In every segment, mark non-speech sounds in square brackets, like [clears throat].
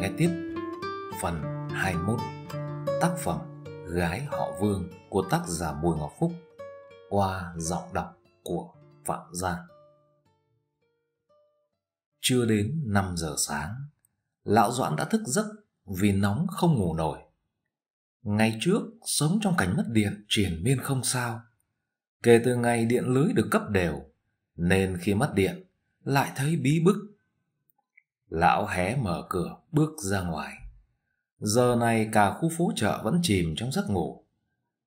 nghe tiếp phần 21 tác phẩm Gái họ Vương của tác giả Bùi Ngọc Phúc qua giọng đọc của Phạm Giang. Chưa đến 5 giờ sáng, lão Doãn đã thức giấc vì nóng không ngủ nổi. Ngày trước, sống trong cảnh mất điện triền miên không sao. Kể từ ngày điện lưới được cấp đều, nên khi mất điện, lại thấy bí bức. Lão hé mở cửa, bước ra ngoài. Giờ này cả khu phố chợ vẫn chìm trong giấc ngủ.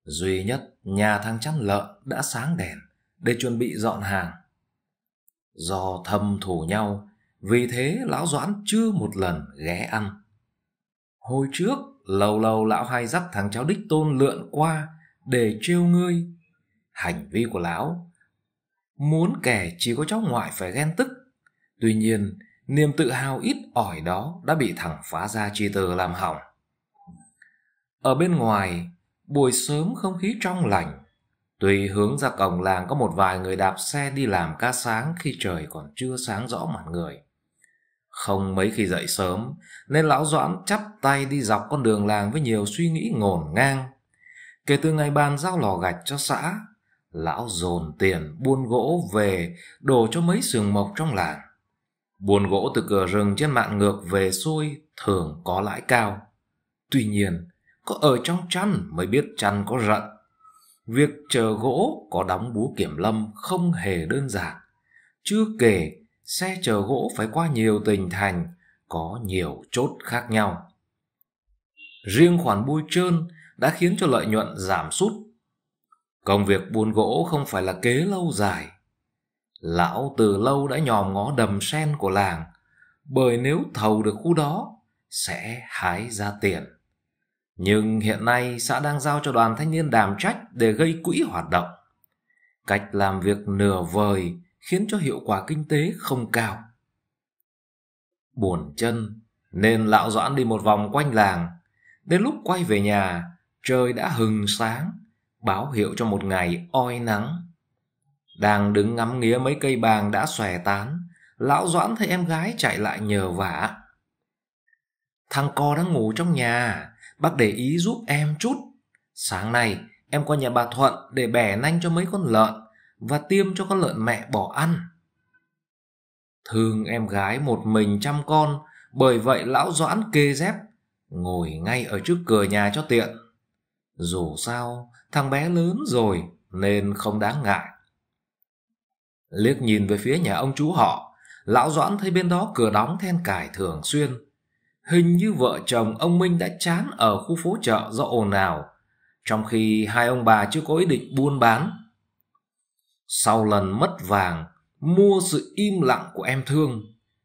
Duy nhất nhà thằng chăn lợn đã sáng đèn để chuẩn bị dọn hàng. Do thâm thủ nhau, vì thế lão Doãn chưa một lần ghé ăn. Hồi trước, lâu lâu lão hay dắt thằng cháu đích tôn lượn qua để trêu ngươi. Hành vi của lão muốn kẻ chỉ có cháu ngoại phải ghen tức. Tuy nhiên, niềm tự hào ít ỏi đó đã bị thằng phá gia chi từ làm hỏng. Ở bên ngoài, buổi sớm không khí trong lành. Tuy hướng ra cổng làng có một vài người đạp xe đi làm ca sáng khi trời còn chưa sáng rõ mặt người. Không mấy khi dậy sớm, nên lão Doãn chắp tay đi dọc con đường làng với nhiều suy nghĩ ngổn ngang. Kể từ ngày bàn giao lò gạch cho xã, lão dồn tiền buôn gỗ về đổ cho mấy sườn mộc trong làng. Buôn gỗ từ cửa rừng trên mạng ngược về xuôi thường có lãi cao. Tuy nhiên, có ở trong chăn mới biết chăn có rận. Việc chờ gỗ có đóng búa kiểm lâm không hề đơn giản. Chưa kể, xe chờ gỗ phải qua nhiều tỉnh thành, có nhiều chốt khác nhau. Riêng khoản bôi trơn đã khiến cho lợi nhuận giảm sút. Công việc buôn gỗ không phải là kế lâu dài. Lão từ lâu đã nhòm ngó đầm sen của làng, bởi nếu thầu được khu đó, sẽ hái ra tiền. Nhưng hiện nay xã đang giao cho đoàn thanh niên đảm trách để gây quỹ hoạt động. Cách làm việc nửa vời khiến cho hiệu quả kinh tế không cao. Buồn chân nên lão doãn đi một vòng quanh làng. Đến lúc quay về nhà, trời đã hừng sáng, báo hiệu cho một ngày oi nắng. Đang đứng ngắm nghía mấy cây bàng đã xòe tán, lão doãn thấy em gái chạy lại nhờ vả. Thằng co đang ngủ trong nhà, bác để ý giúp em chút. Sáng nay em qua nhà bà Thuận để bẻ nanh cho mấy con lợn và tiêm cho con lợn mẹ bỏ ăn. Thương em gái một mình chăm con, bởi vậy lão Doãn kê dép, ngồi ngay ở trước cửa nhà cho tiện. Dù sao, thằng bé lớn rồi nên không đáng ngại. Liếc nhìn về phía nhà ông chú họ, lão Doãn thấy bên đó cửa đóng then cài thường xuyên. Hình như vợ chồng ông Minh đã chán ở khu phố chợ do ồn ào, trong khi hai ông bà chưa có ý định buôn bán. Sau lần mất vàng, mua sự im lặng của em thương,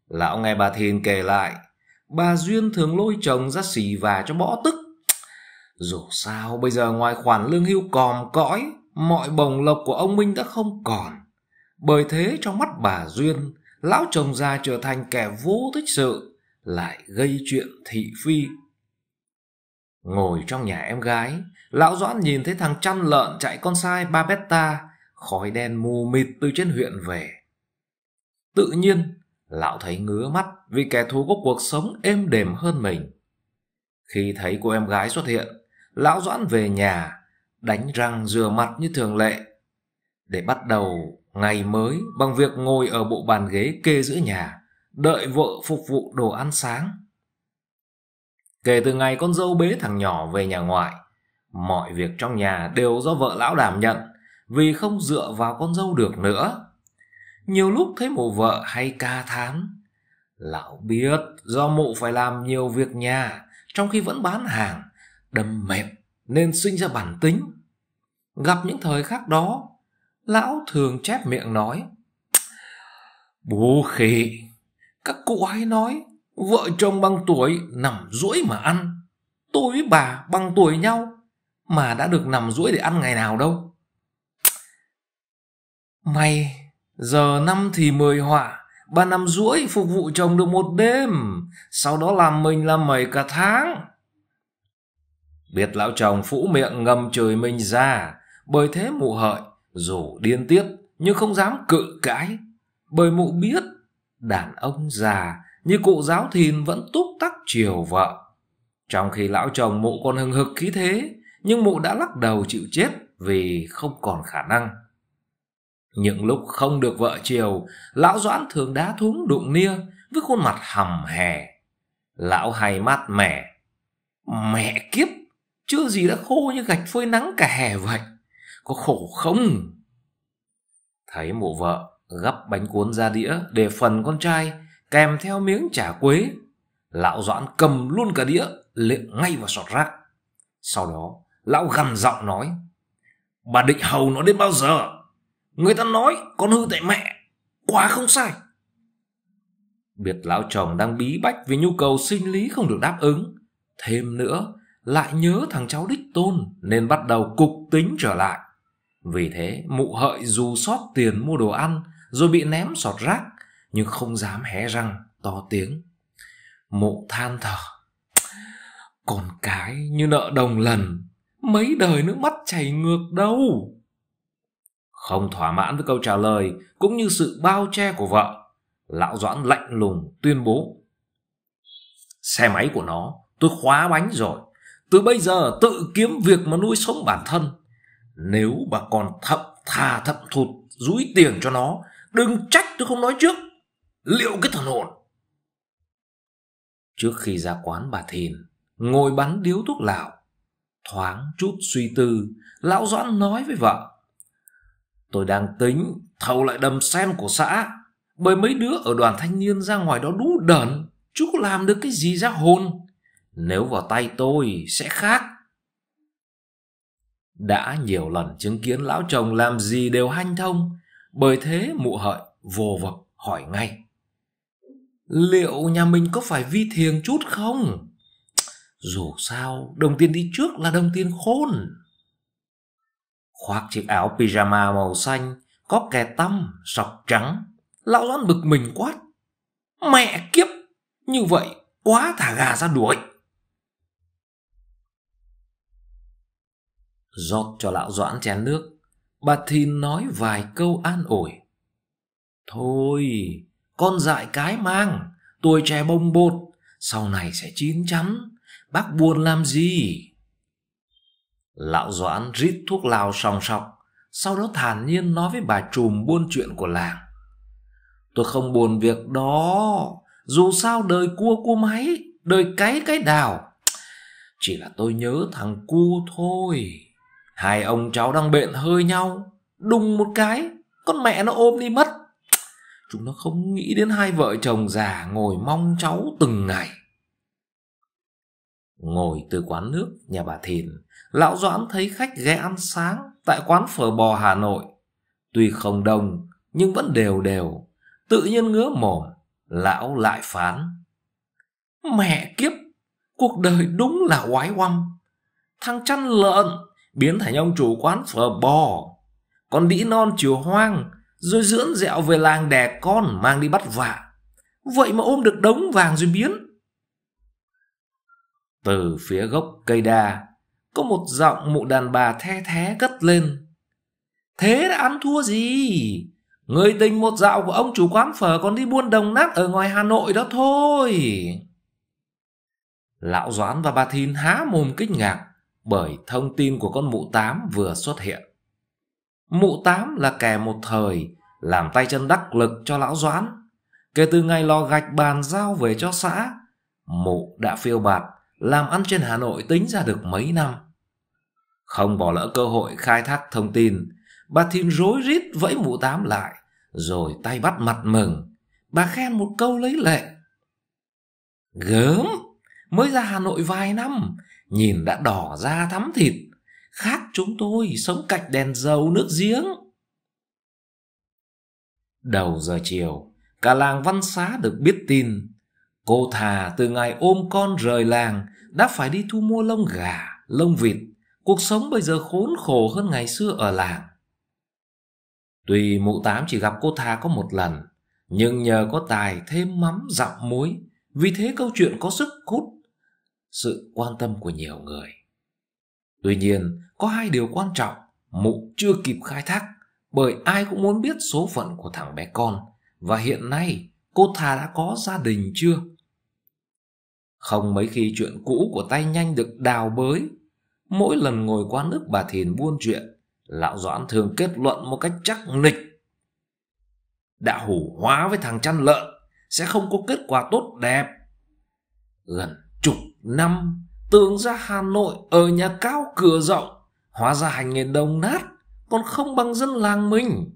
lão nghe bà Thìn kể lại, bà Duyên thường lôi chồng ra xì và cho bõ tức. Dù sao bây giờ ngoài khoản lương hưu còm cõi, mọi bồng lộc của ông Minh đã không còn. Bởi thế trong mắt bà Duyên, lão chồng già trở thành kẻ vô tích sự, lại gây chuyện thị phi. Ngồi trong nhà em gái, lão Doãn nhìn thấy thằng chăn lợn chạy con sai ba beta, khói đen mù mịt từ trên huyện về. Tự nhiên, lão thấy ngứa mắt vì kẻ thù có cuộc sống êm đềm hơn mình. Khi thấy cô em gái xuất hiện, lão Doãn về nhà, đánh răng rửa mặt như thường lệ. Để bắt đầu ngày mới bằng việc ngồi ở bộ bàn ghế kê giữa nhà, đợi vợ phục vụ đồ ăn sáng. Kể từ ngày con dâu bế thằng nhỏ về nhà ngoại, mọi việc trong nhà đều do vợ lão đảm nhận vì không dựa vào con dâu được nữa. Nhiều lúc thấy mụ vợ hay ca thán, lão biết do mụ phải làm nhiều việc nhà trong khi vẫn bán hàng, đâm mệt nên sinh ra bản tính. Gặp những thời khắc đó, lão thường chép miệng nói, Bố khỉ, các cụ hay nói, vợ chồng bằng tuổi nằm rũi mà ăn. Tôi với bà bằng tuổi nhau, mà đã được nằm rũi để ăn ngày nào đâu. May, giờ năm thì mười họa, bà nằm duỗi phục vụ chồng được một đêm, sau đó làm mình làm mẩy cả tháng. Biết lão chồng phũ miệng ngầm chửi mình ra, bởi thế mụ hợi, dù điên tiết, nhưng không dám cự cãi, bởi mụ biết đàn ông già như cụ giáo thìn vẫn túc tắc chiều vợ. Trong khi lão chồng mụ còn hừng hực khí thế, nhưng mụ đã lắc đầu chịu chết vì không còn khả năng. Những lúc không được vợ chiều, lão Doãn thường đá thúng đụng nia với khuôn mặt hầm hè. Lão hay mát mẻ. Mẹ kiếp, chưa gì đã khô như gạch phơi nắng cả hè vậy. Có khổ không? Thấy mụ vợ gắp bánh cuốn ra đĩa để phần con trai kèm theo miếng chả quế. Lão Doãn cầm luôn cả đĩa, liệng ngay vào sọt rác. Sau đó, lão gằn giọng nói, Bà định hầu nó đến bao giờ? Người ta nói con hư tại mẹ, quá không sai. Biệt lão chồng đang bí bách vì nhu cầu sinh lý không được đáp ứng. Thêm nữa, lại nhớ thằng cháu đích tôn nên bắt đầu cục tính trở lại. Vì thế, mụ hợi dù sót tiền mua đồ ăn rồi bị ném sọt rác nhưng không dám hé răng to tiếng. Mụ than thở. Còn cái như nợ đồng lần, mấy đời nước mắt chảy ngược đâu. Không thỏa mãn với câu trả lời cũng như sự bao che của vợ, lão Doãn lạnh lùng tuyên bố. Xe máy của nó tôi khóa bánh rồi, từ bây giờ tự kiếm việc mà nuôi sống bản thân. Nếu bà còn thậm thà thậm thụt rúi tiền cho nó, đừng trách tôi không nói trước. Liệu cái thần hồn. Trước khi ra quán bà Thìn, ngồi bắn điếu thuốc lào, thoáng chút suy tư, lão Doãn nói với vợ. Tôi đang tính thầu lại đầm sen của xã, bởi mấy đứa ở đoàn thanh niên ra ngoài đó đú đẩn, chú có làm được cái gì ra hồn. Nếu vào tay tôi sẽ khác. Đã nhiều lần chứng kiến lão chồng làm gì đều hanh thông, bởi thế mụ hợi vô vập hỏi ngay. Liệu nhà mình có phải vi thiền chút không? Dù sao, đồng tiền đi trước là đồng tiền khôn. Khoác chiếc áo pyjama màu xanh, có kè tăm, sọc trắng. Lão Doãn bực mình quát. Mẹ kiếp! Như vậy, quá thả gà ra đuổi. Rót cho lão Doãn chén nước, bà Thìn nói vài câu an ủi. Thôi, con dại cái mang, tuổi trẻ bông bột, sau này sẽ chín chắn, bác buồn làm gì? Lão Doãn rít thuốc lao sòng sọc, sau đó thản nhiên nói với bà trùm buôn chuyện của làng. Tôi không buồn việc đó, dù sao đời cua cua máy, đời cái cái đào. Chỉ là tôi nhớ thằng cu thôi. Hai ông cháu đang bệnh hơi nhau, đùng một cái, con mẹ nó ôm đi mất. Chúng nó không nghĩ đến hai vợ chồng già ngồi mong cháu từng ngày. Ngồi từ quán nước nhà bà Thìn, lão Doãn thấy khách ghé ăn sáng tại quán phở bò Hà Nội. Tuy không đông, nhưng vẫn đều đều. Tự nhiên ngứa mồm, lão lại phán. Mẹ kiếp, cuộc đời đúng là oái oăm. Thằng chăn lợn biến thành ông chủ quán phở bò. Còn đĩ non chiều hoang, rồi dưỡng dẹo về làng đẻ con mang đi bắt vạ. Vậy mà ôm được đống vàng rồi biến. Từ phía gốc cây đa, có một giọng mụ đàn bà the thé cất lên. Thế đã ăn thua gì? Người tình một dạo của ông chủ quán phở còn đi buôn đồng nát ở ngoài Hà Nội đó thôi. Lão Doãn và bà Thìn há mồm kinh ngạc bởi thông tin của con mụ tám vừa xuất hiện. Mụ tám là kẻ một thời làm tay chân đắc lực cho lão Doãn. Kể từ ngày lò gạch bàn giao về cho xã, mụ đã phiêu bạt làm ăn trên Hà Nội tính ra được mấy năm. Không bỏ lỡ cơ hội khai thác thông tin, bà Thìn rối rít vẫy mụ tám lại, rồi tay bắt mặt mừng. Bà khen một câu lấy lệ. Gớm, mới ra Hà Nội vài năm, nhìn đã đỏ da thắm thịt, khác chúng tôi sống cạnh đèn dầu nước giếng. Đầu giờ chiều, cả làng văn xá được biết tin. Cô thà từ ngày ôm con rời làng đã phải đi thu mua lông gà, lông vịt. Cuộc sống bây giờ khốn khổ hơn ngày xưa ở làng. Tuy mụ tám chỉ gặp cô thà có một lần, nhưng nhờ có tài thêm mắm dặm muối, vì thế câu chuyện có sức hút sự quan tâm của nhiều người. Tuy nhiên, có hai điều quan trọng mụ chưa kịp khai thác bởi ai cũng muốn biết số phận của thằng bé con và hiện nay cô thà đã có gia đình chưa? Không mấy khi chuyện cũ của tay nhanh được đào bới. Mỗi lần ngồi quán nước bà Thìn buôn chuyện, lão Doãn thường kết luận một cách chắc nịch. Đã hủ hóa với thằng chăn lợn, sẽ không có kết quả tốt đẹp. Gần chục năm, tường ra Hà Nội ở nhà cao cửa rộng, hóa ra hành nghề đồng nát, còn không bằng dân làng mình.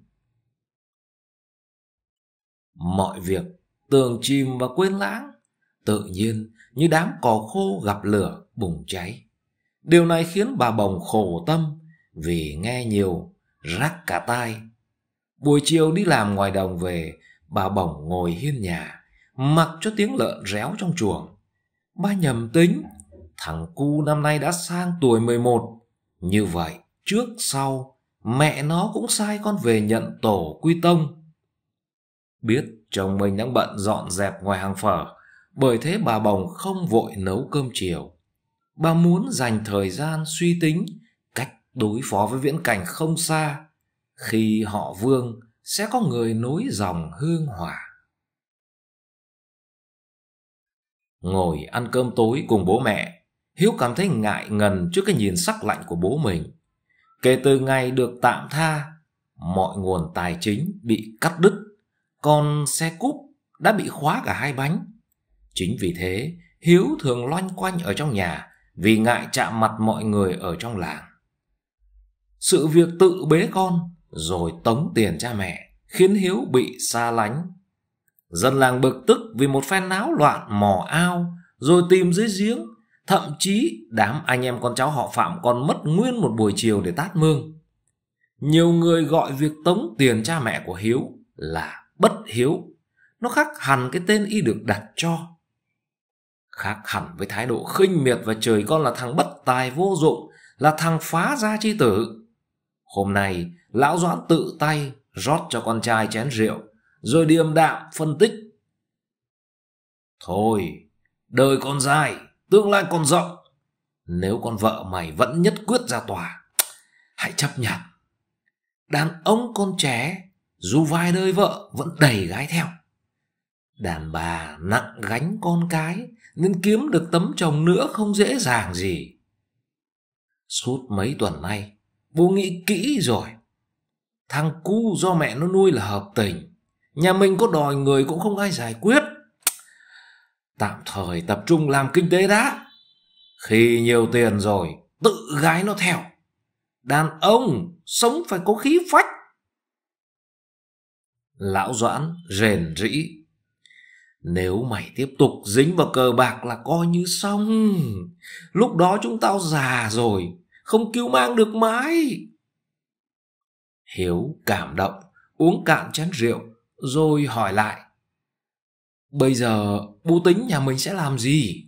Mọi việc tường chìm và quên lãng, tự nhiên như đám cỏ khô gặp lửa bùng cháy. Điều này khiến bà bồng khổ tâm vì nghe nhiều rắc cả tai. Buổi chiều đi làm ngoài đồng về, bà bồng ngồi hiên nhà, mặc cho tiếng lợn réo trong chuồng. Ba nhầm tính, thằng cu năm nay đã sang tuổi 11. Như vậy, trước sau, mẹ nó cũng sai con về nhận tổ quy tông. Biết chồng mình đang bận dọn dẹp ngoài hàng phở, bởi thế bà bồng không vội nấu cơm chiều. Bà muốn dành thời gian suy tính cách đối phó với viễn cảnh không xa, khi họ vương sẽ có người nối dòng hương hỏa. Ngồi ăn cơm tối cùng bố mẹ, Hiếu cảm thấy ngại ngần trước cái nhìn sắc lạnh của bố mình. Kể từ ngày được tạm tha, mọi nguồn tài chính bị cắt đứt, còn xe cúp đã bị khóa cả hai bánh. Chính vì thế, Hiếu thường loanh quanh ở trong nhà vì ngại chạm mặt mọi người ở trong làng. Sự việc tự bế con rồi tống tiền cha mẹ khiến Hiếu bị xa lánh Dân làng bực tức vì một phen náo loạn mò ao, rồi tìm dưới giếng. Thậm chí đám anh em con cháu họ Phạm còn mất nguyên một buổi chiều để tát mương. Nhiều người gọi việc tống tiền cha mẹ của Hiếu là bất hiếu. Nó khác hẳn cái tên y được đặt cho. Khác hẳn với thái độ khinh miệt và trời con là thằng bất tài vô dụng, là thằng phá gia chi tử. Hôm nay, lão Doãn tự tay rót cho con trai chén rượu rồi điềm đạm phân tích. Thôi, đời còn dài, tương lai còn rộng. Nếu con vợ mày vẫn nhất quyết ra tòa, hãy chấp nhận. Đàn ông con trẻ, dù vài đời vợ vẫn đầy gái theo. Đàn bà nặng gánh con cái, nên kiếm được tấm chồng nữa không dễ dàng gì. Suốt mấy tuần nay, bố nghĩ kỹ rồi. Thằng cu do mẹ nó nuôi là hợp tình Nhà mình có đòi người cũng không ai giải quyết. Tạm thời tập trung làm kinh tế đã. Khi nhiều tiền rồi, tự gái nó theo. Đàn ông sống phải có khí phách. Lão Doãn rền rĩ. Nếu mày tiếp tục dính vào cờ bạc là coi như xong. Lúc đó chúng tao già rồi, không cứu mang được mãi. Hiếu cảm động, uống cạn chén rượu, rồi hỏi lại, bây giờ bố tính nhà mình sẽ làm gì?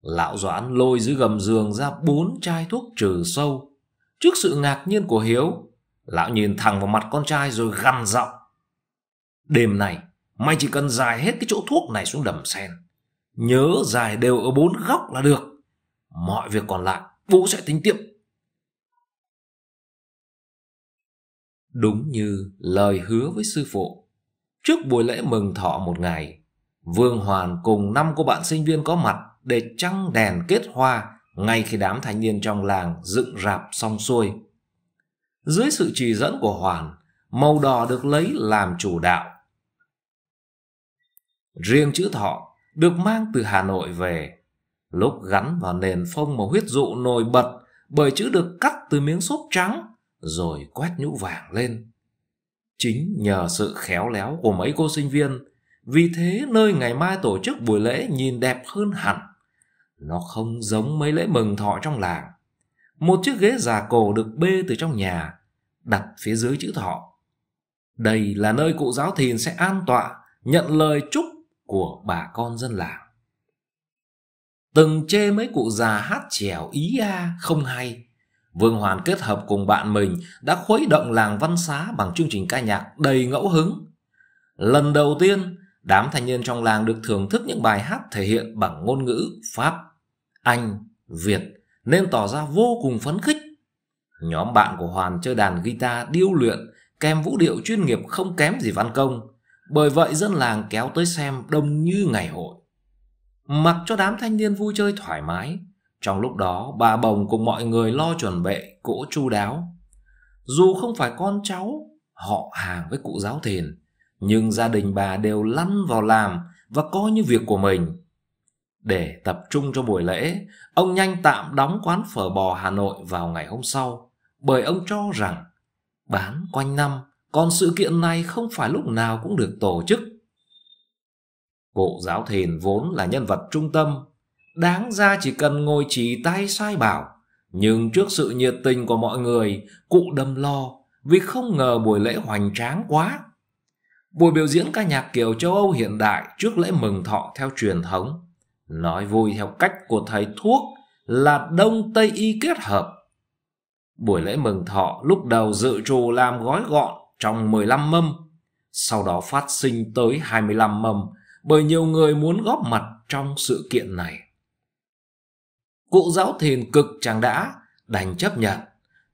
Lão doãn lôi dưới gầm giường ra bốn chai thuốc trừ sâu. Trước sự ngạc nhiên của hiếu, lão nhìn thẳng vào mặt con trai rồi gằn giọng, đêm này mày chỉ cần dài hết cái chỗ thuốc này xuống đầm sen. Nhớ dài đều ở bốn góc là được. Mọi việc còn lại bố sẽ tính tiếp. Đúng như lời hứa với sư phụ. Trước buổi lễ mừng thọ một ngày, Vương Hoàn cùng năm cô bạn sinh viên có mặt để trăng đèn kết hoa ngay khi đám thanh niên trong làng dựng rạp xong xuôi. Dưới sự chỉ dẫn của Hoàn, màu đỏ được lấy làm chủ đạo. Riêng chữ thọ được mang từ Hà Nội về, lúc gắn vào nền phông màu huyết dụ nổi bật bởi chữ được cắt từ miếng xốp trắng rồi quét nhũ vàng lên. Chính nhờ sự khéo léo của mấy cô sinh viên, vì thế nơi ngày mai tổ chức buổi lễ nhìn đẹp hơn hẳn. Nó không giống mấy lễ mừng thọ trong làng. Một chiếc ghế già cổ được bê từ trong nhà, đặt phía dưới chữ thọ. Đây là nơi cụ giáo thìn sẽ an tọa, nhận lời chúc của bà con dân làng. Từng chê mấy cụ già hát chèo ý a không hay, Vương Hoàn kết hợp cùng bạn mình đã khuấy động làng văn xá bằng chương trình ca nhạc đầy ngẫu hứng. Lần đầu tiên, đám thanh niên trong làng được thưởng thức những bài hát thể hiện bằng ngôn ngữ Pháp, Anh, Việt nên tỏ ra vô cùng phấn khích. Nhóm bạn của Hoàn chơi đàn guitar điêu luyện kèm vũ điệu chuyên nghiệp không kém gì văn công. Bởi vậy dân làng kéo tới xem đông như ngày hội. Mặc cho đám thanh niên vui chơi thoải mái, trong lúc đó bà Bồng cùng mọi người lo chuẩn bị cỗ chu đáo. Dù không phải con cháu, họ hàng với cụ giáo thìn, nhưng gia đình bà đều lăn vào làm và coi như việc của mình. Để tập trung cho buổi lễ, ông nhanh tạm đóng quán phở bò Hà Nội vào ngày hôm sau, bởi ông cho rằng bán quanh năm, còn sự kiện này không phải lúc nào cũng được tổ chức. Cụ giáo thìn vốn là nhân vật trung tâm, đáng ra chỉ cần ngồi chỉ tay sai bảo, nhưng trước sự nhiệt tình của mọi người, cụ đâm lo vì không ngờ buổi lễ hoành tráng quá. Buổi biểu diễn ca nhạc kiểu châu Âu hiện đại trước lễ mừng thọ theo truyền thống, nói vui theo cách của thầy thuốc là Đông Tây Y kết hợp. Buổi lễ mừng thọ lúc đầu dự trù làm gói gọn trong 15 mâm, sau đó phát sinh tới 25 mâm bởi nhiều người muốn góp mặt trong sự kiện này. Cụ giáo thìn cực chẳng đã, đành chấp nhận.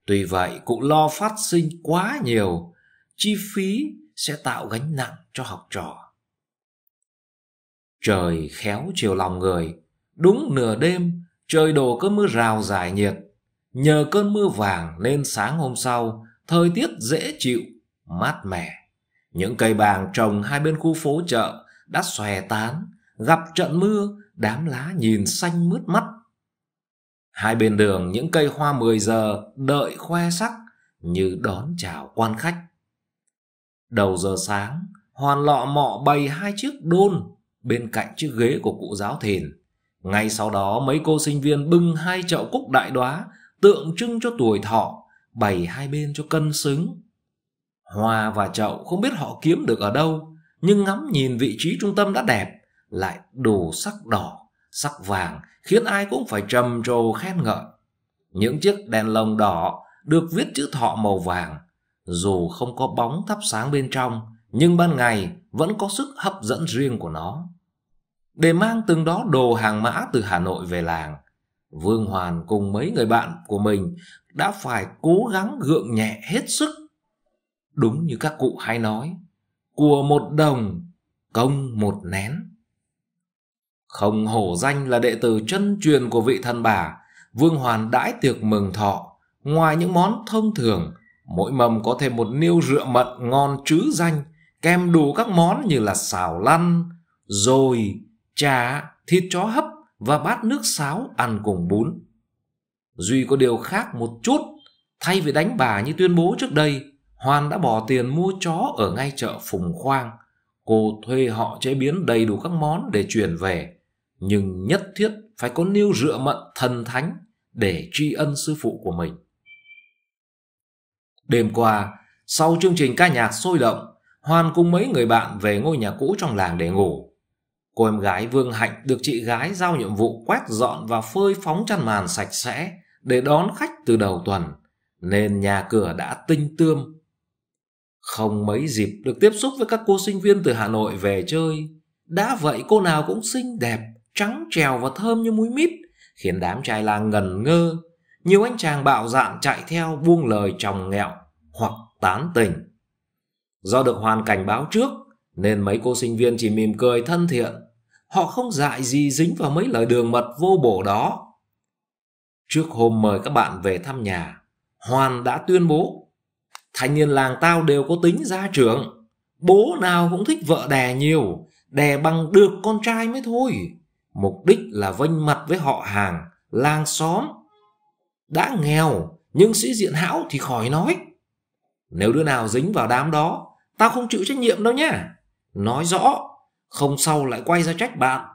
Tuy vậy cụ lo phát sinh quá nhiều, chi phí sẽ tạo gánh nặng cho học trò. Trời khéo chiều lòng người, đúng nửa đêm trời đổ cơn mưa rào dài nhiệt. Nhờ cơn mưa vàng nên sáng hôm sau, thời tiết dễ chịu, mát mẻ. Những cây bàng trồng hai bên khu phố chợ đã xòe tán, gặp trận mưa, đám lá nhìn xanh mướt mắt. Hai bên đường những cây hoa 10 giờ đợi khoe sắc như đón chào quan khách. Đầu giờ sáng, hoàn lọ mọ bày hai chiếc đôn bên cạnh chiếc ghế của cụ giáo thìn. Ngay sau đó mấy cô sinh viên bưng hai chậu cúc đại đoá tượng trưng cho tuổi thọ, bày hai bên cho cân xứng. Hoa và chậu không biết họ kiếm được ở đâu, nhưng ngắm nhìn vị trí trung tâm đã đẹp, lại đủ sắc đỏ, sắc vàng khiến ai cũng phải trầm trồ khen ngợi. Những chiếc đèn lồng đỏ được viết chữ thọ màu vàng, dù không có bóng thắp sáng bên trong, nhưng ban ngày vẫn có sức hấp dẫn riêng của nó. Để mang từng đó đồ hàng mã từ Hà Nội về làng, Vương Hoàn cùng mấy người bạn của mình đã phải cố gắng gượng nhẹ hết sức. Đúng như các cụ hay nói, của một đồng, công một nén. Không hổ danh là đệ tử chân truyền của vị thần bà, Vương Hoàn đãi tiệc mừng thọ. Ngoài những món thông thường, mỗi mâm có thêm một niêu rượu mận ngon chứ danh, kèm đủ các món như là xào lăn, rồi, trà thịt chó hấp và bát nước sáo ăn cùng bún. Duy có điều khác một chút, thay vì đánh bà như tuyên bố trước đây, Hoàn đã bỏ tiền mua chó ở ngay chợ Phùng Khoang. Cô thuê họ chế biến đầy đủ các món để chuyển về, nhưng nhất thiết phải có niêu rượu mận thần thánh để tri ân sư phụ của mình. Đêm qua, sau chương trình ca nhạc sôi động, Hoan cùng mấy người bạn về ngôi nhà cũ trong làng để ngủ. Cô em gái Vương Hạnh được chị gái giao nhiệm vụ quét dọn và phơi phóng chăn màn sạch sẽ để đón khách từ đầu tuần, nên nhà cửa đã tinh tươm. Không mấy dịp được tiếp xúc với các cô sinh viên từ Hà Nội về chơi, đã vậy cô nào cũng xinh đẹp, trắng trèo và thơm như muối mít, khiến đám trai làng ngần ngơ. Nhiều anh chàng bạo dạn chạy theo buông lời chồng nghẹo hoặc tán tỉnh. Do được hoàn cảnh báo trước, nên mấy cô sinh viên chỉ mỉm cười thân thiện. Họ không dại gì dính vào mấy lời đường mật vô bổ đó. Trước hôm mời các bạn về thăm nhà, Hoàn đã tuyên bố Thanh niên làng tao đều có tính gia trưởng Bố nào cũng thích vợ đẻ nhiều Đẻ bằng được con trai mới thôi Mục đích là vênh mặt với họ hàng, Làng xóm. Đã nghèo, Nhưng sĩ diện hão thì khỏi nói. Nếu đứa nào dính vào đám đó, Tao không chịu trách nhiệm đâu nhá Nói rõ, Không sau lại quay ra trách bạn.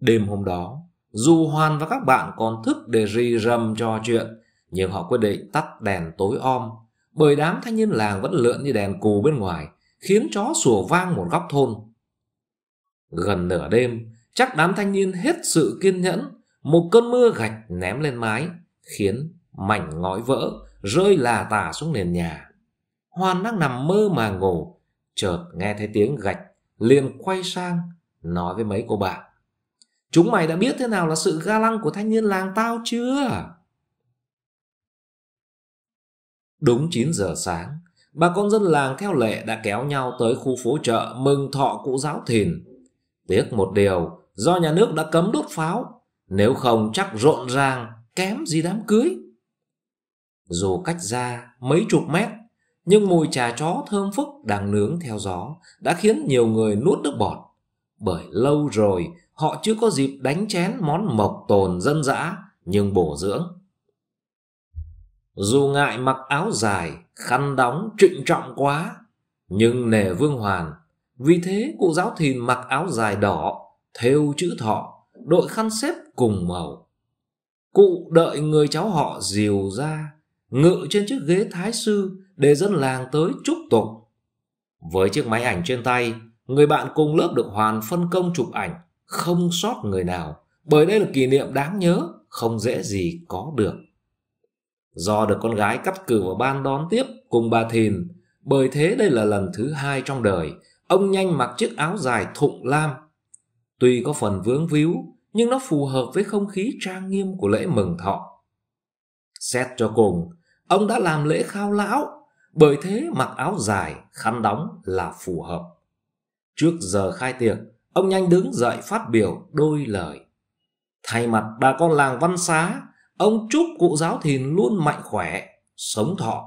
Đêm hôm đó Dù Hoàn và các bạn còn thức để rì rầm trò chuyện, Nhưng họ quyết định tắt đèn tối om, Bởi đám thanh niên làng vẫn lượn như đèn cù bên ngoài, Khiến chó sủa vang một góc thôn. Gần nửa đêm Chắc đám thanh niên hết sự kiên nhẫn Một cơn mưa gạch ném lên mái Khiến mảnh ngói vỡ Rơi là tả xuống nền nhà Hoàn đang nằm mơ mà ngủ, chợt nghe thấy tiếng gạch, liền quay sang, nói với mấy cô bạn. Chúng mày đã biết thế nào là sự ga lăng của thanh niên làng tao chưa? Đúng 9 giờ sáng, bà con dân làng theo lệ đã kéo nhau tới khu phố chợ mừng thọ cụ giáo thìn. Tiếc một điều, do nhà nước đã cấm đốt pháo, nếu không chắc rộn ràng, kém gì đám cưới. Dù cách ra mấy chục mét, nhưng mùi trà chó thơm phức đang nướng theo gió đã khiến nhiều người nuốt nước bọt. Bởi lâu rồi họ chưa có dịp đánh chén món mộc tồn dân dã nhưng bổ dưỡng. Dù ngại mặc áo dài, khăn đóng trịnh trọng quá, nhưng nề Vương Hoàn, vì thế cụ giáo thìn mặc áo dài đỏ, thêu chữ thọ, đội khăn xếp cùng màu. Cụ đợi người cháu họ dìu ra, ngự trên chiếc ghế thái sư để dân làng tới chúc tụng. Với chiếc máy ảnh trên tay, người bạn cùng lớp được Hoàn phân công chụp ảnh, không sót người nào, bởi đây là kỷ niệm đáng nhớ, không dễ gì có được. Do được con gái cắt cử vào ban đón tiếp cùng bà Thìn, bởi thế đây là lần thứ hai trong đời, ông nhanh mặc chiếc áo dài thụng lam. Tuy có phần vướng víu, nhưng nó phù hợp với không khí trang nghiêm của lễ mừng thọ. Xét cho cùng, ông đã làm lễ khao lão, bởi thế mặc áo dài, khăn đóng là phù hợp. Trước giờ khai tiệc, ông nhanh đứng dậy phát biểu đôi lời. Thay mặt bà con làng Văn Xá, ông chúc cụ giáo thìn luôn mạnh khỏe, sống thọ.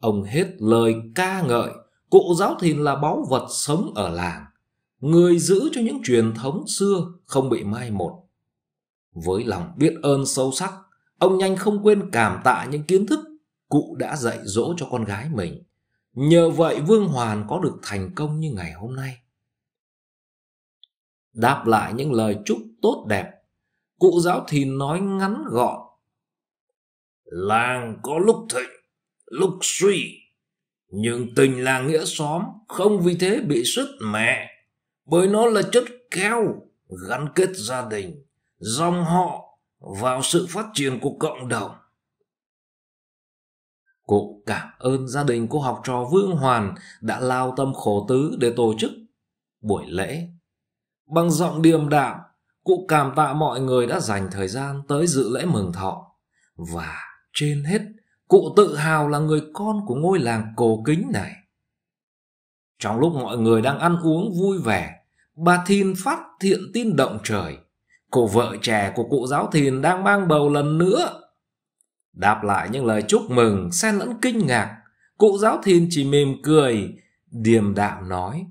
Ông hết lời ca ngợi, cụ giáo thìn là báu vật sống ở làng, người giữ cho những truyền thống xưa không bị mai một. Với lòng biết ơn sâu sắc, ông nhanh không quên cảm tạ những kiến thức cụ đã dạy dỗ cho con gái mình. Nhờ vậy Vương Hoàn có được thành công như ngày hôm nay. Đáp lại những lời chúc tốt đẹp, cụ giáo thìn nói ngắn gọn. Làng có lúc thịnh, lúc suy, nhưng tình làng nghĩa xóm không vì thế bị sứt mẹ, bởi nó là chất keo gắn kết gia đình, dòng họ vào sự phát triển của cộng đồng. Cụ cảm ơn gia đình cô học trò Vương Hoàn đã lao tâm khổ tứ để tổ chức buổi lễ. Bằng giọng điềm đạm, cụ cảm tạ mọi người đã dành thời gian tới dự lễ mừng thọ. Và trên hết, cụ tự hào là người con của ngôi làng cổ kính này. Trong lúc mọi người đang ăn uống vui vẻ, bà Thìn phát hiện tin động trời. Cô vợ trẻ của cụ giáo Thìn đang mang bầu lần nữa Đáp lại những lời chúc mừng, xen lẫn kinh ngạc, cụ giáo thìn chỉ mỉm cười, điềm đạm nói.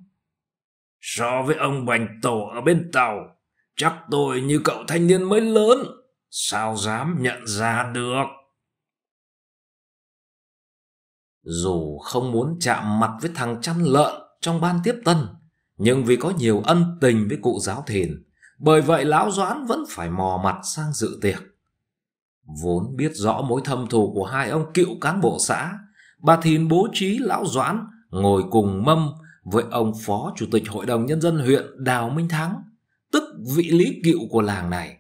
So với ông bành tổ ở bên tàu, chắc tôi như cậu thanh niên mới lớn, sao dám nhận ra được. Dù không muốn chạm mặt với thằng chăn lợn trong ban tiếp tân, nhưng vì có nhiều ân tình với cụ giáo thìn, bởi vậy lão Doãn vẫn phải mò mặt sang dự tiệc. Vốn biết rõ mối thâm thù của hai ông cựu cán bộ xã, bà Thìn bố trí lão Doãn ngồi cùng mâm với ông phó chủ tịch hội đồng nhân dân huyện Đào Minh Thắng, tức vị lý cựu của làng này.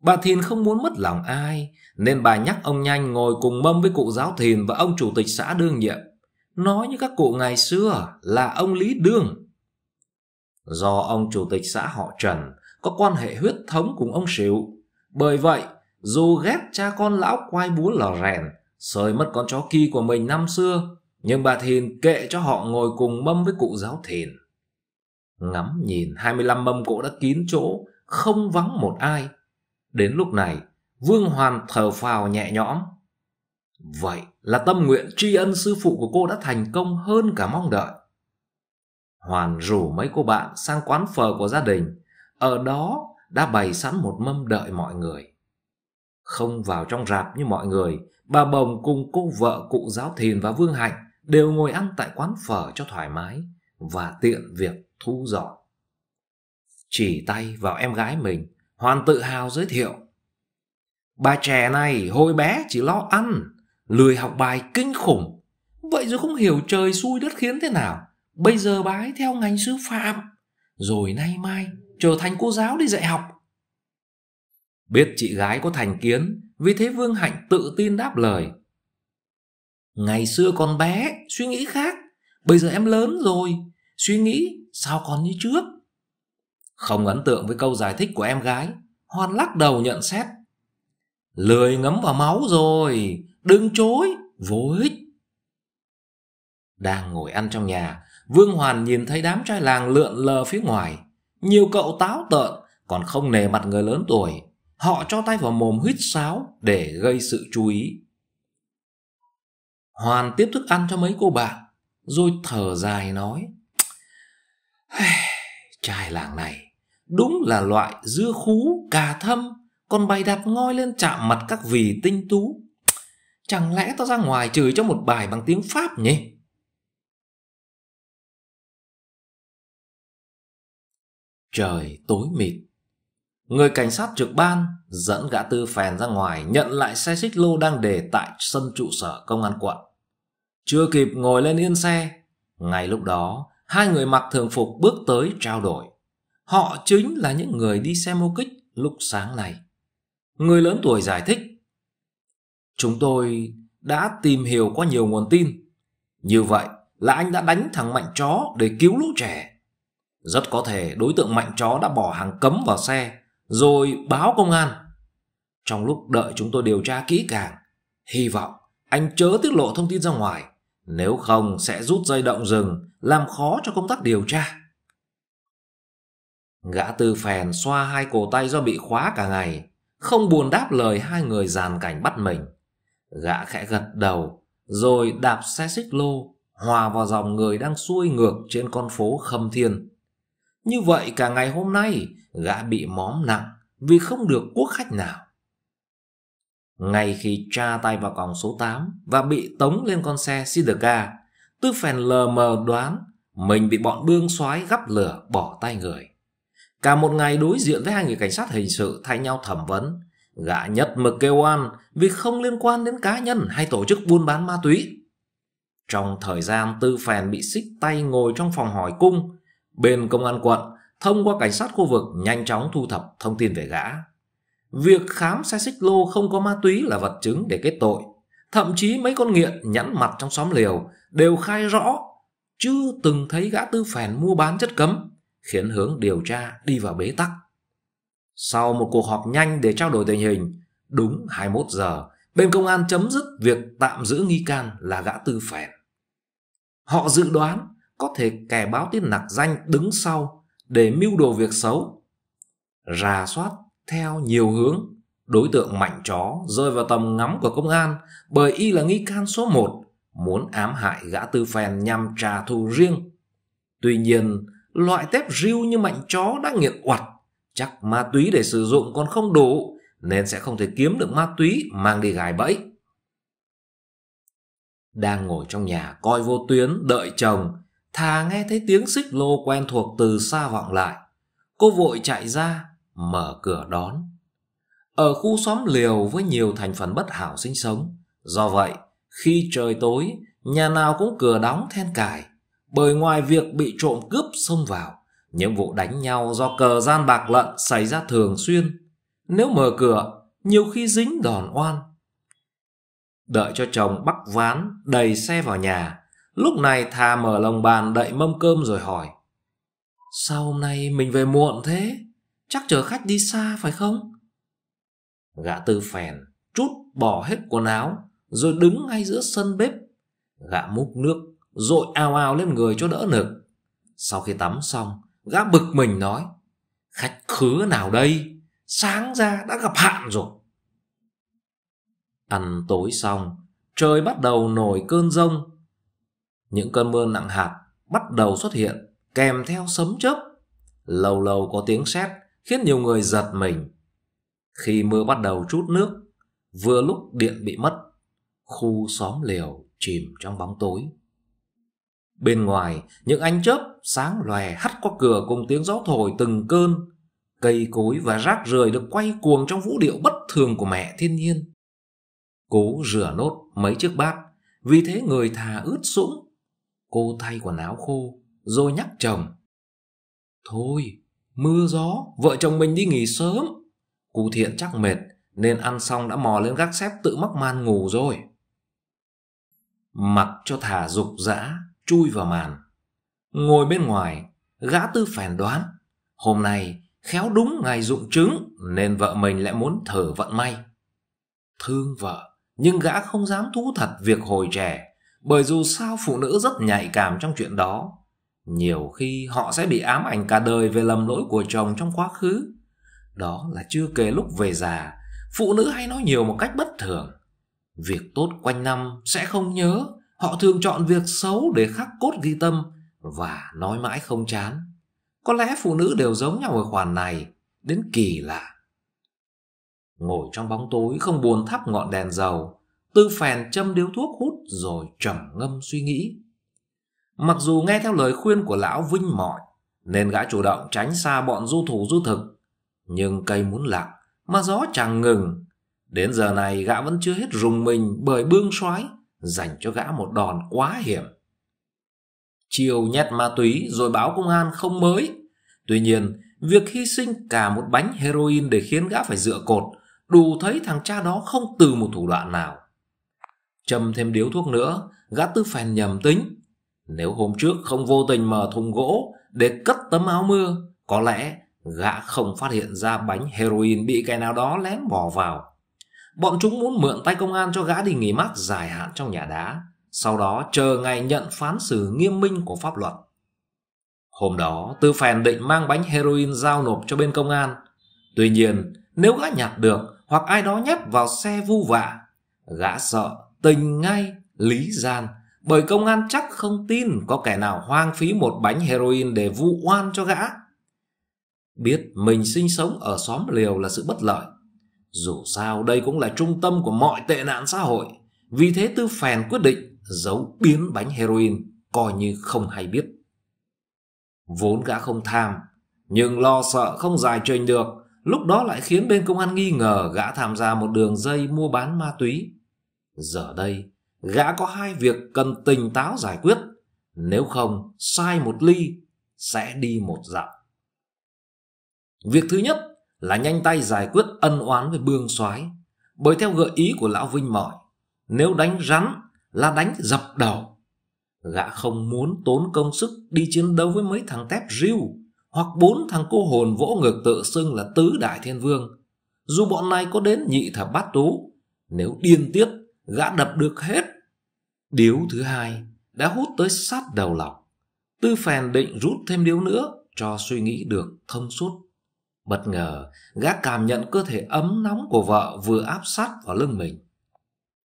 Bà Thìn không muốn mất lòng ai, nên bà nhắc ông Nhanh ngồi cùng mâm với cụ giáo Thìn và ông chủ tịch xã đương nhiệm. Nói như các cụ ngày xưa là ông Lý Đương. Do ông chủ tịch xã họ Trần có quan hệ huyết thống cùng ông Sỉu, bởi vậy dù ghét cha con lão quay búa lò rèn, sơi mất con chó kỳ của mình năm xưa, nhưng bà Thìn kệ cho họ ngồi cùng mâm với cụ giáo Thìn. Ngắm nhìn 25 mâm cỗ đã kín chỗ, không vắng một ai. Đến lúc này, Vương Hoàn thở phào nhẹ nhõm. Vậy là tâm nguyện tri ân sư phụ của cô đã thành công hơn cả mong đợi. Hoàn rủ mấy cô bạn sang quán phở của gia đình, ở đó đã bày sẵn một mâm đợi mọi người. Không vào trong rạp như mọi người, bà Bồng cùng cô vợ cụ giáo thìn và Vương Hạnh đều ngồi ăn tại quán phở cho thoải mái và tiện việc thu dọn. Chỉ tay vào em gái mình, Hoàn tự hào giới thiệu. Bà trẻ này hồi bé chỉ lo ăn, lười học bài kinh khủng. Vậy rồi không hiểu trời xui đất khiến thế nào. Bây giờ bà ấy theo ngành sư phạm. Rồi nay mai trở thành cô giáo đi dạy học Biết chị gái có thành kiến, vì thế Vương Hạnh tự tin đáp lời. Ngày xưa còn bé, suy nghĩ khác. Bây giờ em lớn rồi, suy nghĩ sao còn như trước. Không ấn tượng với câu giải thích của em gái, Hoan lắc đầu nhận xét. Lười ngấm vào máu rồi, đừng chối, vô ích. Đang ngồi ăn trong nhà, Vương Hoàn nhìn thấy đám trai làng lượn lờ phía ngoài. Nhiều cậu táo tợn, còn không nề mặt người lớn tuổi. Họ cho tay vào mồm huýt sáo để gây sự chú ý. Hoàn tiếp thức ăn cho mấy cô bạn, rồi thở dài nói. Trai làng này đúng là loại dưa khú cà thâm còn bày đặt ngoi lên chạm mặt các vị tinh tú. Chẳng lẽ tao ra ngoài chửi cho một bài bằng tiếng pháp nhỉ? Trời, tối mịt. Người cảnh sát trực ban dẫn gã tư phèn ra ngoài nhận lại xe xích lô đang để tại sân trụ sở công an quận. Chưa kịp ngồi lên yên xe, ngay lúc đó, hai người mặc thường phục bước tới trao đổi. Họ chính là những người đi xe mô kích lúc sáng này. Người lớn tuổi giải thích. Chúng tôi đã tìm hiểu qua nhiều nguồn tin. Như vậy là anh đã đánh thằng Mạnh Chó để cứu lũ trẻ. Rất có thể đối tượng Mạnh Chó đã bỏ hàng cấm vào xe rồi báo công an. Trong lúc đợi chúng tôi điều tra kỹ càng, hy vọng anh chớ tiết lộ thông tin ra ngoài, nếu không sẽ rút dây động rừng, làm khó cho công tác điều tra. Gã tư phèn xoa hai cổ tay do bị khóa cả ngày, không buồn đáp lời hai người giàn cảnh bắt mình. Gã khẽ gật đầu, rồi đạp xe xích lô, hòa vào dòng người đang xuôi ngược trên con phố khâm thiên. Như vậy cả ngày hôm nay, gã bị móm nặng vì không được quốc khách nào. Ngay khi tra tay vào còng số 8 và bị tống lên con xe Sidecar, Tư Phèn lờ mờ đoán mình bị bọn bương soái gắp lửa bỏ tay người. Cả một ngày đối diện với hai người cảnh sát hình sự thay nhau thẩm vấn, gã nhất mực kêu oan vì không liên quan đến cá nhân hay tổ chức buôn bán ma túy. Trong thời gian Tư Phèn bị xích tay ngồi trong phòng hỏi cung, bên công an quận thông qua cảnh sát khu vực nhanh chóng thu thập thông tin về gã. Việc khám xe xích lô không có ma túy là vật chứng để kết tội. Thậm chí mấy con nghiện nhẵn mặt trong xóm liều đều khai rõ chưa từng thấy gã tư phèn mua bán chất cấm khiến hướng điều tra đi vào bế tắc. Sau một cuộc họp nhanh để trao đổi tình hình, đúng 21 giờ, bên công an chấm dứt việc tạm giữ nghi can là gã tư phèn. Họ dự đoán có thể kẻ báo tin nặc danh đứng sau để mưu đồ việc xấu. Rà soát theo nhiều hướng, đối tượng mạnh chó rơi vào tầm ngắm của công an bởi y là nghi can số 1 muốn ám hại gã tư phèn nhằm trả thù riêng. Tuy nhiên, loại tép riu như mạnh chó đã nghiện oặt, chắc ma túy để sử dụng còn không đủ, nên sẽ không thể kiếm được ma túy mang đi gài bẫy. Đang ngồi trong nhà coi vô tuyến đợi chồng, thà nghe thấy tiếng xích lô quen thuộc từ xa vọng lại. Cô vội chạy ra, mở cửa đón. Ở khu xóm liều với nhiều thành phần bất hảo sinh sống, do vậy, khi trời tối, nhà nào cũng cửa đóng then cài, bởi ngoài việc bị trộm cướp xông vào, những vụ đánh nhau do cờ gian bạc lận xảy ra thường xuyên. Nếu mở cửa, nhiều khi dính đòn oan. Đợi cho chồng bắt ván đầy xe vào nhà, lúc này thà mở lồng bàn đậy mâm cơm rồi hỏi. Sao hôm nay mình về muộn thế? Chắc chờ khách đi xa phải không? Gã tư phèn trút bỏ hết quần áo rồi đứng ngay giữa sân bếp. Gã múc nước rồi ao ao lên người cho đỡ nực. Sau khi tắm xong, gã bực mình nói, khách khứa nào đây? Sáng ra đã gặp hạn rồi. Ăn tối xong, trời bắt đầu nổi cơn rông. Những cơn mưa nặng hạt bắt đầu xuất hiện, kèm theo sấm chớp. Lâu lâu có tiếng sét khiến nhiều người giật mình. Khi mưa bắt đầu trút nước, vừa lúc điện bị mất, khu xóm liều chìm trong bóng tối. Bên ngoài, những ánh chớp sáng lòe hắt qua cửa cùng tiếng gió thổi từng cơn. Cây cối và rác rưởi được quay cuồng trong vũ điệu bất thường của mẹ thiên nhiên. Cố rửa nốt mấy chiếc bát, vì thế người thà ướt sũng. Cô thay quần áo khô, rồi nhắc chồng. Thôi, mưa gió, vợ chồng mình đi nghỉ sớm. Cụ thiện chắc mệt, nên ăn xong đã mò lên gác xếp tự mắc man ngủ rồi. Mặc cho thả dục dã chui vào màn. Ngồi bên ngoài, gã tư phèn đoán, hôm nay khéo đúng ngày dụng trứng nên vợ mình lại muốn thử vận may. Thương vợ, nhưng gã không dám thú thật việc hồi trẻ, bởi dù sao phụ nữ rất nhạy cảm trong chuyện đó. Nhiều khi họ sẽ bị ám ảnh cả đời về lầm lỗi của chồng trong quá khứ. Đó là chưa kể lúc về già, phụ nữ hay nói nhiều một cách bất thường. Việc tốt quanh năm sẽ không nhớ, họ thường chọn việc xấu để khắc cốt ghi tâm và nói mãi không chán. Có lẽ phụ nữ đều giống nhau ở khoản này, đến kỳ lạ. Ngồi trong bóng tối không buồn thắp ngọn đèn dầu, Tư phèn châm điếu thuốc hút rồi trầm ngâm suy nghĩ. Mặc dù nghe theo lời khuyên của lão Vinh Mỏi, nên gã chủ động tránh xa bọn du thủ du thực. Nhưng cây muốn lặng, mà gió chẳng ngừng. Đến giờ này gã vẫn chưa hết rùng mình bởi bương soái dành cho gã một đòn quá hiểm. Chiều nhét ma túy rồi báo công an không mới. Tuy nhiên, việc hy sinh cả một bánh heroin để khiến gã phải dựa cột, đủ thấy thằng cha đó không từ một thủ đoạn nào. Châm thêm điếu thuốc nữa, gã tư phèn nhầm tính. Nếu hôm trước không vô tình mở thùng gỗ để cất tấm áo mưa, có lẽ gã không phát hiện ra bánh heroin bị kẻ nào đó lén bỏ vào. Bọn chúng muốn mượn tay công an cho gã đi nghỉ mát dài hạn trong nhà đá, sau đó chờ ngày nhận phán xử nghiêm minh của pháp luật. Hôm đó, Tư Phèn định mang bánh heroin giao nộp cho bên công an. Tuy nhiên, nếu gã nhặt được hoặc ai đó nhét vào xe vu vạ, gã sợ tình ngay, lý gian, bởi công an chắc không tin có kẻ nào hoang phí một bánh heroin để vu oan cho gã. Biết mình sinh sống ở xóm liều là sự bất lợi. Dù sao đây cũng là trung tâm của mọi tệ nạn xã hội, vì thế Tư Phèn quyết định giấu biến bánh heroin coi như không hay biết. Vốn gã không tham, nhưng lo sợ không giải trình được, lúc đó lại khiến bên công an nghi ngờ gã tham gia một đường dây mua bán ma túy. Giờ đây, gã có hai việc cần tỉnh táo giải quyết, nếu không sai một ly sẽ đi một dặm. Việc thứ nhất là nhanh tay giải quyết ân oán với bương soái bởi theo gợi ý của lão Vinh Mỏi, nếu đánh rắn là đánh dập đầu. Gã không muốn tốn công sức đi chiến đấu với mấy thằng tép riu hoặc bốn thằng cô hồn vỗ ngược tự xưng là tứ đại thiên vương. Dù bọn này có đến nhị thập bát tú, nếu điên tiết gã đập được hết. Điếu thứ hai đã hút tới sát đầu lòng. Tư phèn định rút thêm điếu nữa cho suy nghĩ được thông suốt. Bất ngờ, gã cảm nhận cơ thể ấm nóng của vợ vừa áp sát vào lưng mình.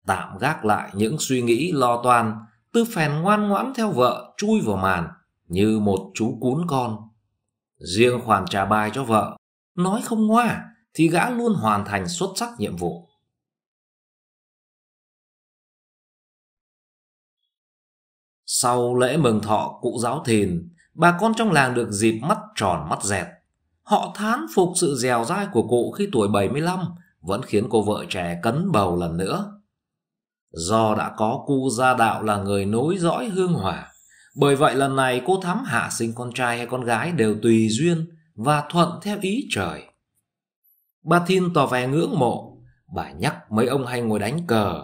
Tạm gác lại những suy nghĩ lo toan, tư phèn ngoan ngoãn theo vợ chui vào màn như một chú cún con. Riêng khoản trả bài cho vợ, nói không ngoa thì gã luôn hoàn thành xuất sắc nhiệm vụ. Sau lễ mừng thọ cụ giáo thìn, bà con trong làng được dịp mắt tròn mắt dẹt. Họ thán phục sự dẻo dai của cụ khi tuổi 75 vẫn khiến cô vợ trẻ cấn bầu lần nữa. Do đã có cu gia đạo là người nối dõi hương hỏa, bởi vậy lần này cô thắm hạ sinh con trai hay con gái đều tùy duyên và thuận theo ý trời. Bà Thiên tỏ vẻ ngưỡng mộ, bà nhắc mấy ông hay ngồi đánh cờ.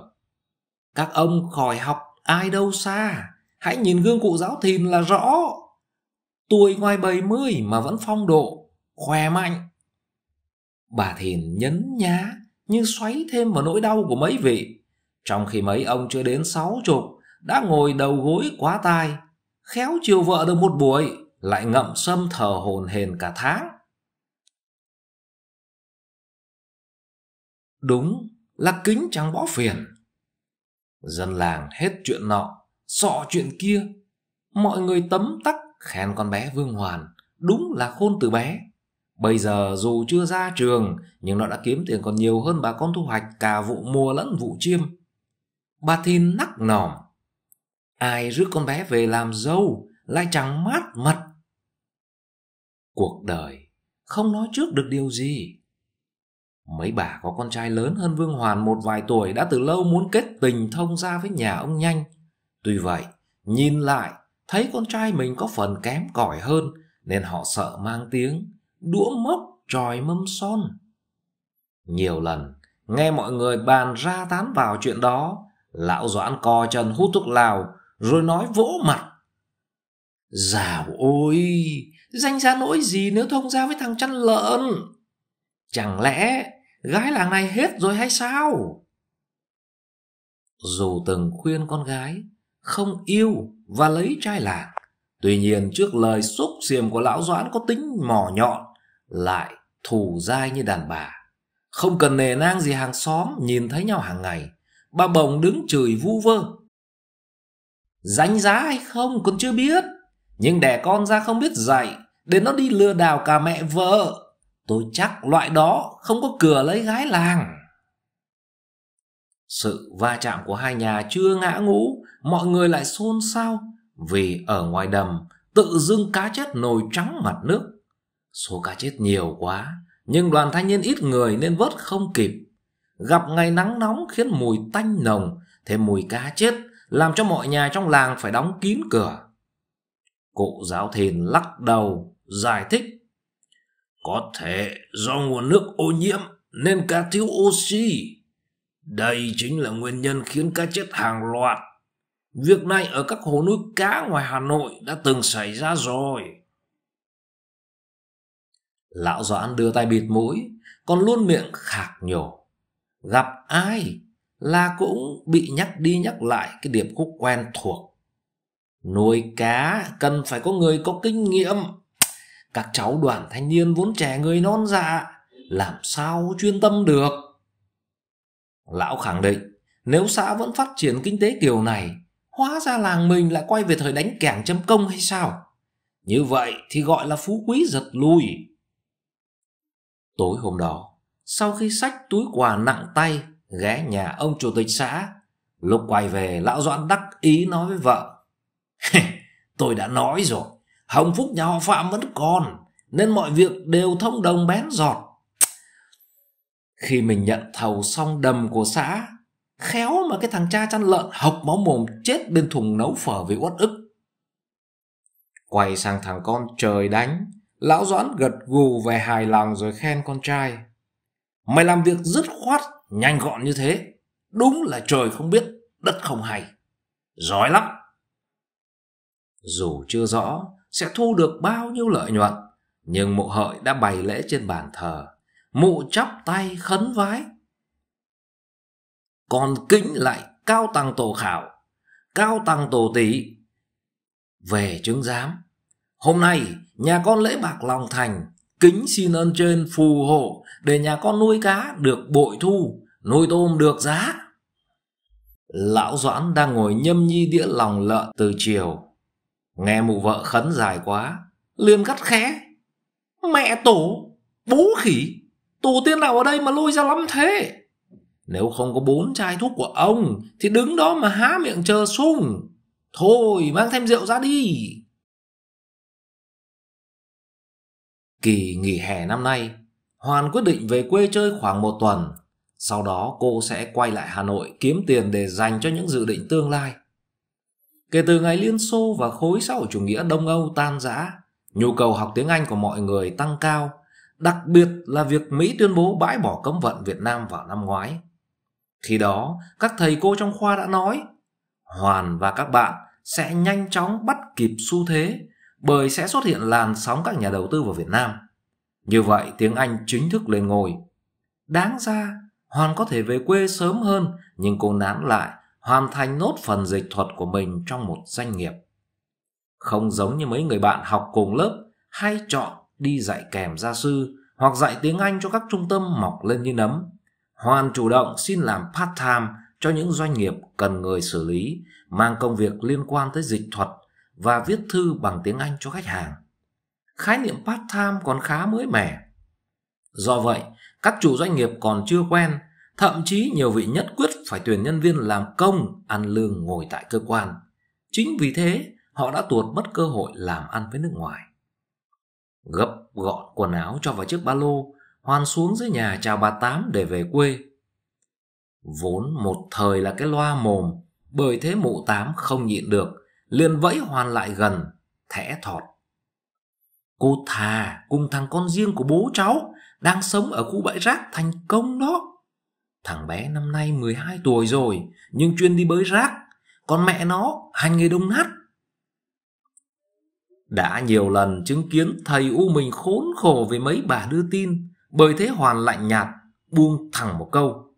Các ông khỏi học ai đâu xa, Hãy nhìn gương cụ giáo thìn là rõ. Tuổi ngoài 70 mà vẫn phong độ, khỏe mạnh. Bà thìn nhấn nhá như xoáy thêm vào nỗi đau của mấy vị. Trong khi mấy ông chưa đến sáu chục đã ngồi đầu gối quá tai, khéo chiều vợ được một buổi, lại ngậm sâm thờ hồn hền cả tháng. Đúng là kính chẳng bỏ phiền. Dân làng hết chuyện nọ sọ chuyện kia mọi người tấm tắc khen con bé vương hoàn đúng là khôn từ bé bây giờ dù chưa ra trường nhưng nó đã kiếm tiền còn nhiều hơn bà con thu hoạch cả vụ mùa lẫn vụ chiêm. Bà Thìn nắc nỏm. Ai rước con bé về làm dâu lại chẳng mát mặt. cuộc đời không nói trước được điều gì. Mấy bà có con trai lớn hơn vương hoàn một vài tuổi đã từ lâu muốn kết tình thông ra với nhà ông nhanh. Tuy vậy, nhìn lại, thấy con trai mình có phần kém cỏi hơn, nên họ sợ mang tiếng, đũa mốc tròi mâm son. Nhiều lần, nghe mọi người bàn ra tán vào chuyện đó, lão doãn co chân hút thuốc lào, rồi nói vỗ mặt. Dào ôi, danh ra nỗi gì nếu thông gia với thằng chăn lợn? Chẳng lẽ gái làng này hết rồi hay sao? Dù từng khuyên con gái không yêu và lấy trai làng. Tuy nhiên trước lời xúc xiềm của lão Doãn có tính mỏ nhọn, lại thù dai như đàn bà. Không cần nề nang gì hàng xóm nhìn thấy nhau hàng ngày, bà bồng đứng chửi vu vơ. Danh giá hay không còn chưa biết, nhưng đẻ con ra không biết dạy, để nó đi lừa đảo cả mẹ vợ. Tôi chắc loại đó không có cửa lấy gái làng. Sự va chạm của hai nhà chưa ngã ngũ, mọi người lại xôn xao vì ở ngoài đầm tự dưng cá chết nồi trắng mặt nước. Số cá chết nhiều quá, nhưng đoàn thanh niên ít người nên vớt không kịp. Gặp ngày nắng nóng khiến mùi tanh nồng, thêm mùi cá chết làm cho mọi nhà trong làng phải đóng kín cửa. Cụ giáo thìn lắc đầu, giải thích. Có thể do nguồn nước ô nhiễm nên cá thiếu oxy. Đây chính là nguyên nhân khiến cá chết hàng loạt. Việc này ở các hồ nuôi cá ngoài Hà Nội đã từng xảy ra rồi. Lão Doãn đưa tay bịt mũi, còn luôn miệng khạc nhổ. Gặp ai là cũng bị nhắc đi nhắc lại cái điệp khúc quen thuộc. Nuôi cá cần phải có người có kinh nghiệm. Các cháu đoàn thanh niên vốn trẻ người non dạ, làm sao chuyên tâm được. Lão khẳng định, nếu xã vẫn phát triển kinh tế kiểu này, hóa ra làng mình lại quay về thời đánh kẻng châm công hay sao? Như vậy thì gọi là phú quý giật lùi. Tối hôm đó, sau khi xách túi quà nặng tay ghé nhà ông chủ tịch xã, lúc quay về lão Doãn đắc ý nói với vợ. Tôi đã nói rồi, hồng phúc nhà họ Phạm vẫn còn, nên mọi việc đều thông đồng bén giọt. Khi mình nhận thầu xong đầm của xã, khéo mà cái thằng cha chăn lợn hộc máu mồm chết bên thùng nấu phở vì uất ức. Quay sang thằng con trời đánh, lão Doãn gật gù về hài lòng rồi khen con trai. Mày làm việc dứt khoát, nhanh gọn như thế. Đúng là trời không biết, đất không hay. Giỏi lắm. Dù chưa rõ sẽ thu được bao nhiêu lợi nhuận, nhưng mộ hợi đã bày lễ trên bàn thờ mụ chắp tay khấn vái còn kính lại cao tăng tổ khảo cao tăng tổ tỷ về chứng giám hôm nay nhà con lễ bạc lòng thành, kính xin ơn trên phù hộ để nhà con nuôi cá được bội thu, nuôi tôm được giá lão doãn đang ngồi nhâm nhi đĩa lòng lợn từ chiều nghe mụ vợ khấn dài quá, liền gắt khẽ mẹ tổ, bố khỉ, Tổ tiên nào ở đây mà lôi ra lắm thế? Nếu không có bốn chai thuốc của ông thì đứng đó mà há miệng chờ sung. Thôi, mang thêm rượu ra đi. Kỳ nghỉ hè năm nay, Hoàn quyết định về quê chơi khoảng một tuần. Sau đó cô sẽ quay lại Hà Nội kiếm tiền để dành cho những dự định tương lai. Kể từ ngày Liên Xô và khối xã hội chủ nghĩa Đông Âu tan rã, nhu cầu học tiếng Anh của mọi người tăng cao đặc biệt là việc Mỹ tuyên bố bãi bỏ cấm vận Việt Nam vào năm ngoái. Khi đó, các thầy cô trong khoa đã nói, Hoàn và các bạn sẽ nhanh chóng bắt kịp xu thế bởi sẽ xuất hiện làn sóng các nhà đầu tư vào Việt Nam. Như vậy tiếng Anh chính thức lên ngôi. Đáng ra, Hoàn có thể về quê sớm hơn nhưng cô nán lại hoàn thành nốt phần dịch thuật của mình trong một doanh nghiệp. Không giống như mấy người bạn học cùng lớp hay chọn đi dạy kèm gia sư hoặc dạy tiếng Anh cho các trung tâm mọc lên như nấm. Hoàn chủ động xin làm part-time cho những doanh nghiệp cần người xử lý, mang công việc liên quan tới dịch thuật và viết thư bằng tiếng Anh cho khách hàng. Khái niệm part-time còn khá mới mẻ. Do vậy, các chủ doanh nghiệp còn chưa quen, thậm chí nhiều vị nhất quyết phải tuyển nhân viên làm công ăn lương ngồi tại cơ quan. Chính vì thế, họ đã tuột mất cơ hội làm ăn với nước ngoài. Gấp gọn quần áo cho vào chiếc ba lô, Hoàn xuống dưới nhà chào bà Tám để về quê. Vốn một thời là cái loa mồm, bởi thế mụ Tám không nhịn được, liền vẫy Hoàn lại gần, thẻ thọt. Cô thà cùng thằng con riêng của bố cháu đang sống ở khu bãi rác thành công đó. Thằng bé năm nay 12 tuổi rồi, nhưng chuyên đi bới rác, còn mẹ nó hành nghề đông nát đã nhiều lần chứng kiến thầy U mình khốn khổ vì mấy bà đưa tin, bởi thế Hoàn lạnh nhạt, buông thẳng một câu.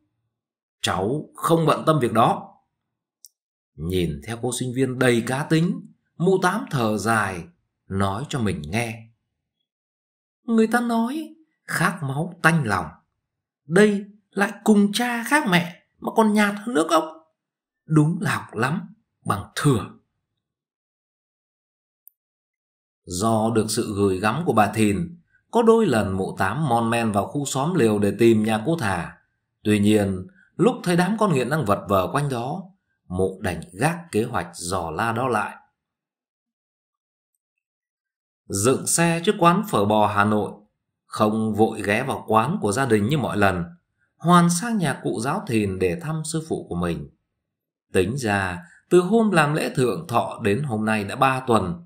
Cháu không bận tâm việc đó. Nhìn theo cô sinh viên đầy cá tính, mụ tám thở dài, nói cho mình nghe. Người ta nói, khác máu tanh lòng. Đây lại cùng cha khác mẹ mà còn nhạt hơn nước ốc. Đúng là học lắm, bằng thừa. Do được sự gửi gắm của bà Thìn, có đôi lần mụ tám mon men vào khu xóm liều để tìm nhà cô thả. Tuy nhiên, lúc thấy đám con nghiện đang vật vờ quanh đó, mụ đành gác kế hoạch dò la đó lại. Dựng xe trước quán phở bò Hà Nội, không vội ghé vào quán của gia đình như mọi lần, hoàn sang nhà cụ giáo thìn để thăm sư phụ của mình. Tính ra, từ hôm làm lễ thượng thọ đến hôm nay đã ba tuần.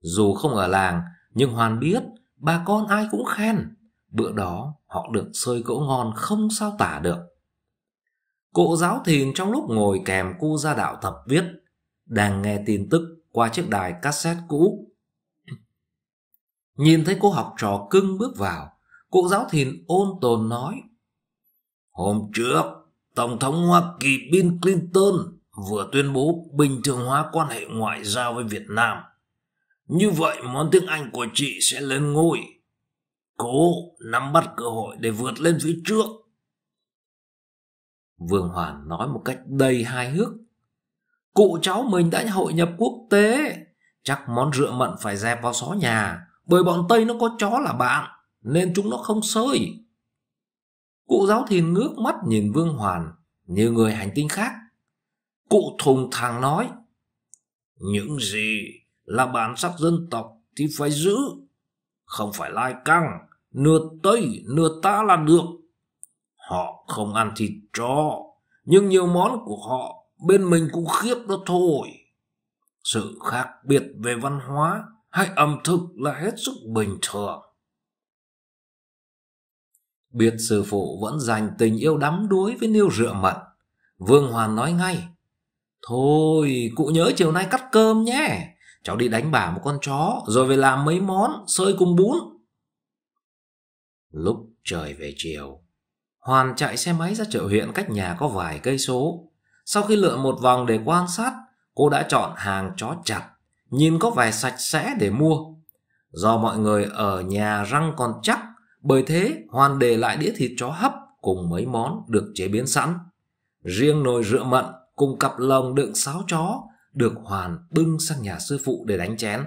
Dù không ở làng, nhưng Hoàn biết bà con ai cũng khen. Bữa đó họ được sơi cỗ ngon không sao tả được. Cụ giáo thìn trong lúc ngồi kèm cu gia đạo tập viết, đang nghe tin tức qua chiếc đài cassette cũ. [clears throat] Nhìn thấy cô học trò cưng bước vào, cụ giáo thìn ôn tồn nói. Hôm trước, Tổng thống Hoa Kỳ Bill Clinton vừa tuyên bố bình thường hóa quan hệ ngoại giao với Việt Nam. Như vậy món tiếng Anh của chị sẽ lên ngôi. Cố nắm bắt cơ hội để vượt lên phía trước. Vương Hoàn nói một cách đầy hài hước. Cụ cháu mình đã hội nhập quốc tế. Chắc món rượu mận phải dẹp vào xó nhà. Bởi bọn Tây nó có chó là bạn. Nên chúng nó không sơi. Cụ giáo thìn ngước mắt nhìn Vương Hoàn như người hành tinh khác. Cụ thùng thẳng nói. Những gì là bản sắc dân tộc thì phải giữ. Không phải lai căng, nửa Tây, nửa ta là được. Họ không ăn thịt chó, nhưng nhiều món của họ bên mình cũng khiếp đó thôi. Sự khác biệt về văn hóa hay ẩm thực là hết sức bình thường. Biết sư phụ vẫn dành tình yêu đắm đuối với niêu rượu mật. Vương Hoàn nói ngay. Thôi, cụ nhớ chiều nay cắt cơm nhé. Cháu đi đánh bả một con chó, rồi về làm mấy món, sơi cùng bún. Lúc trời về chiều, Hoàn chạy xe máy ra chợ huyện cách nhà có vài cây số. Sau khi lượn một vòng để quan sát, cô đã chọn hàng chó chặt, nhìn có vẻ sạch sẽ để mua. Do mọi người ở nhà răng còn chắc, bởi thế Hoàn để lại đĩa thịt chó hấp cùng mấy món được chế biến sẵn. Riêng nồi rượu mận cùng cặp lồng đựng sáo chó được Hoàn bưng sang nhà sư phụ để đánh chén.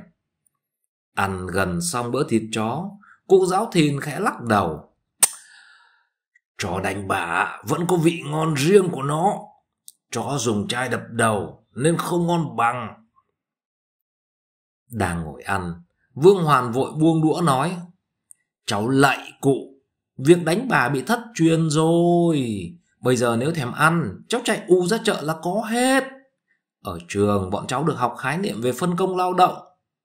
Ăn gần xong bữa thịt chó, cụ giáo thìn khẽ lắc đầu. Chó đánh bả vẫn có vị ngon riêng của nó. Chó dùng chai đập đầu nên không ngon bằng. Đang ngồi ăn, Vương Hoàn vội buông đũa nói. Cháu lạy cụ, việc đánh bà bị thất truyền rồi. Bây giờ nếu thèm ăn, cháu chạy u ra chợ là có hết. Ở trường bọn cháu được học khái niệm về phân công lao động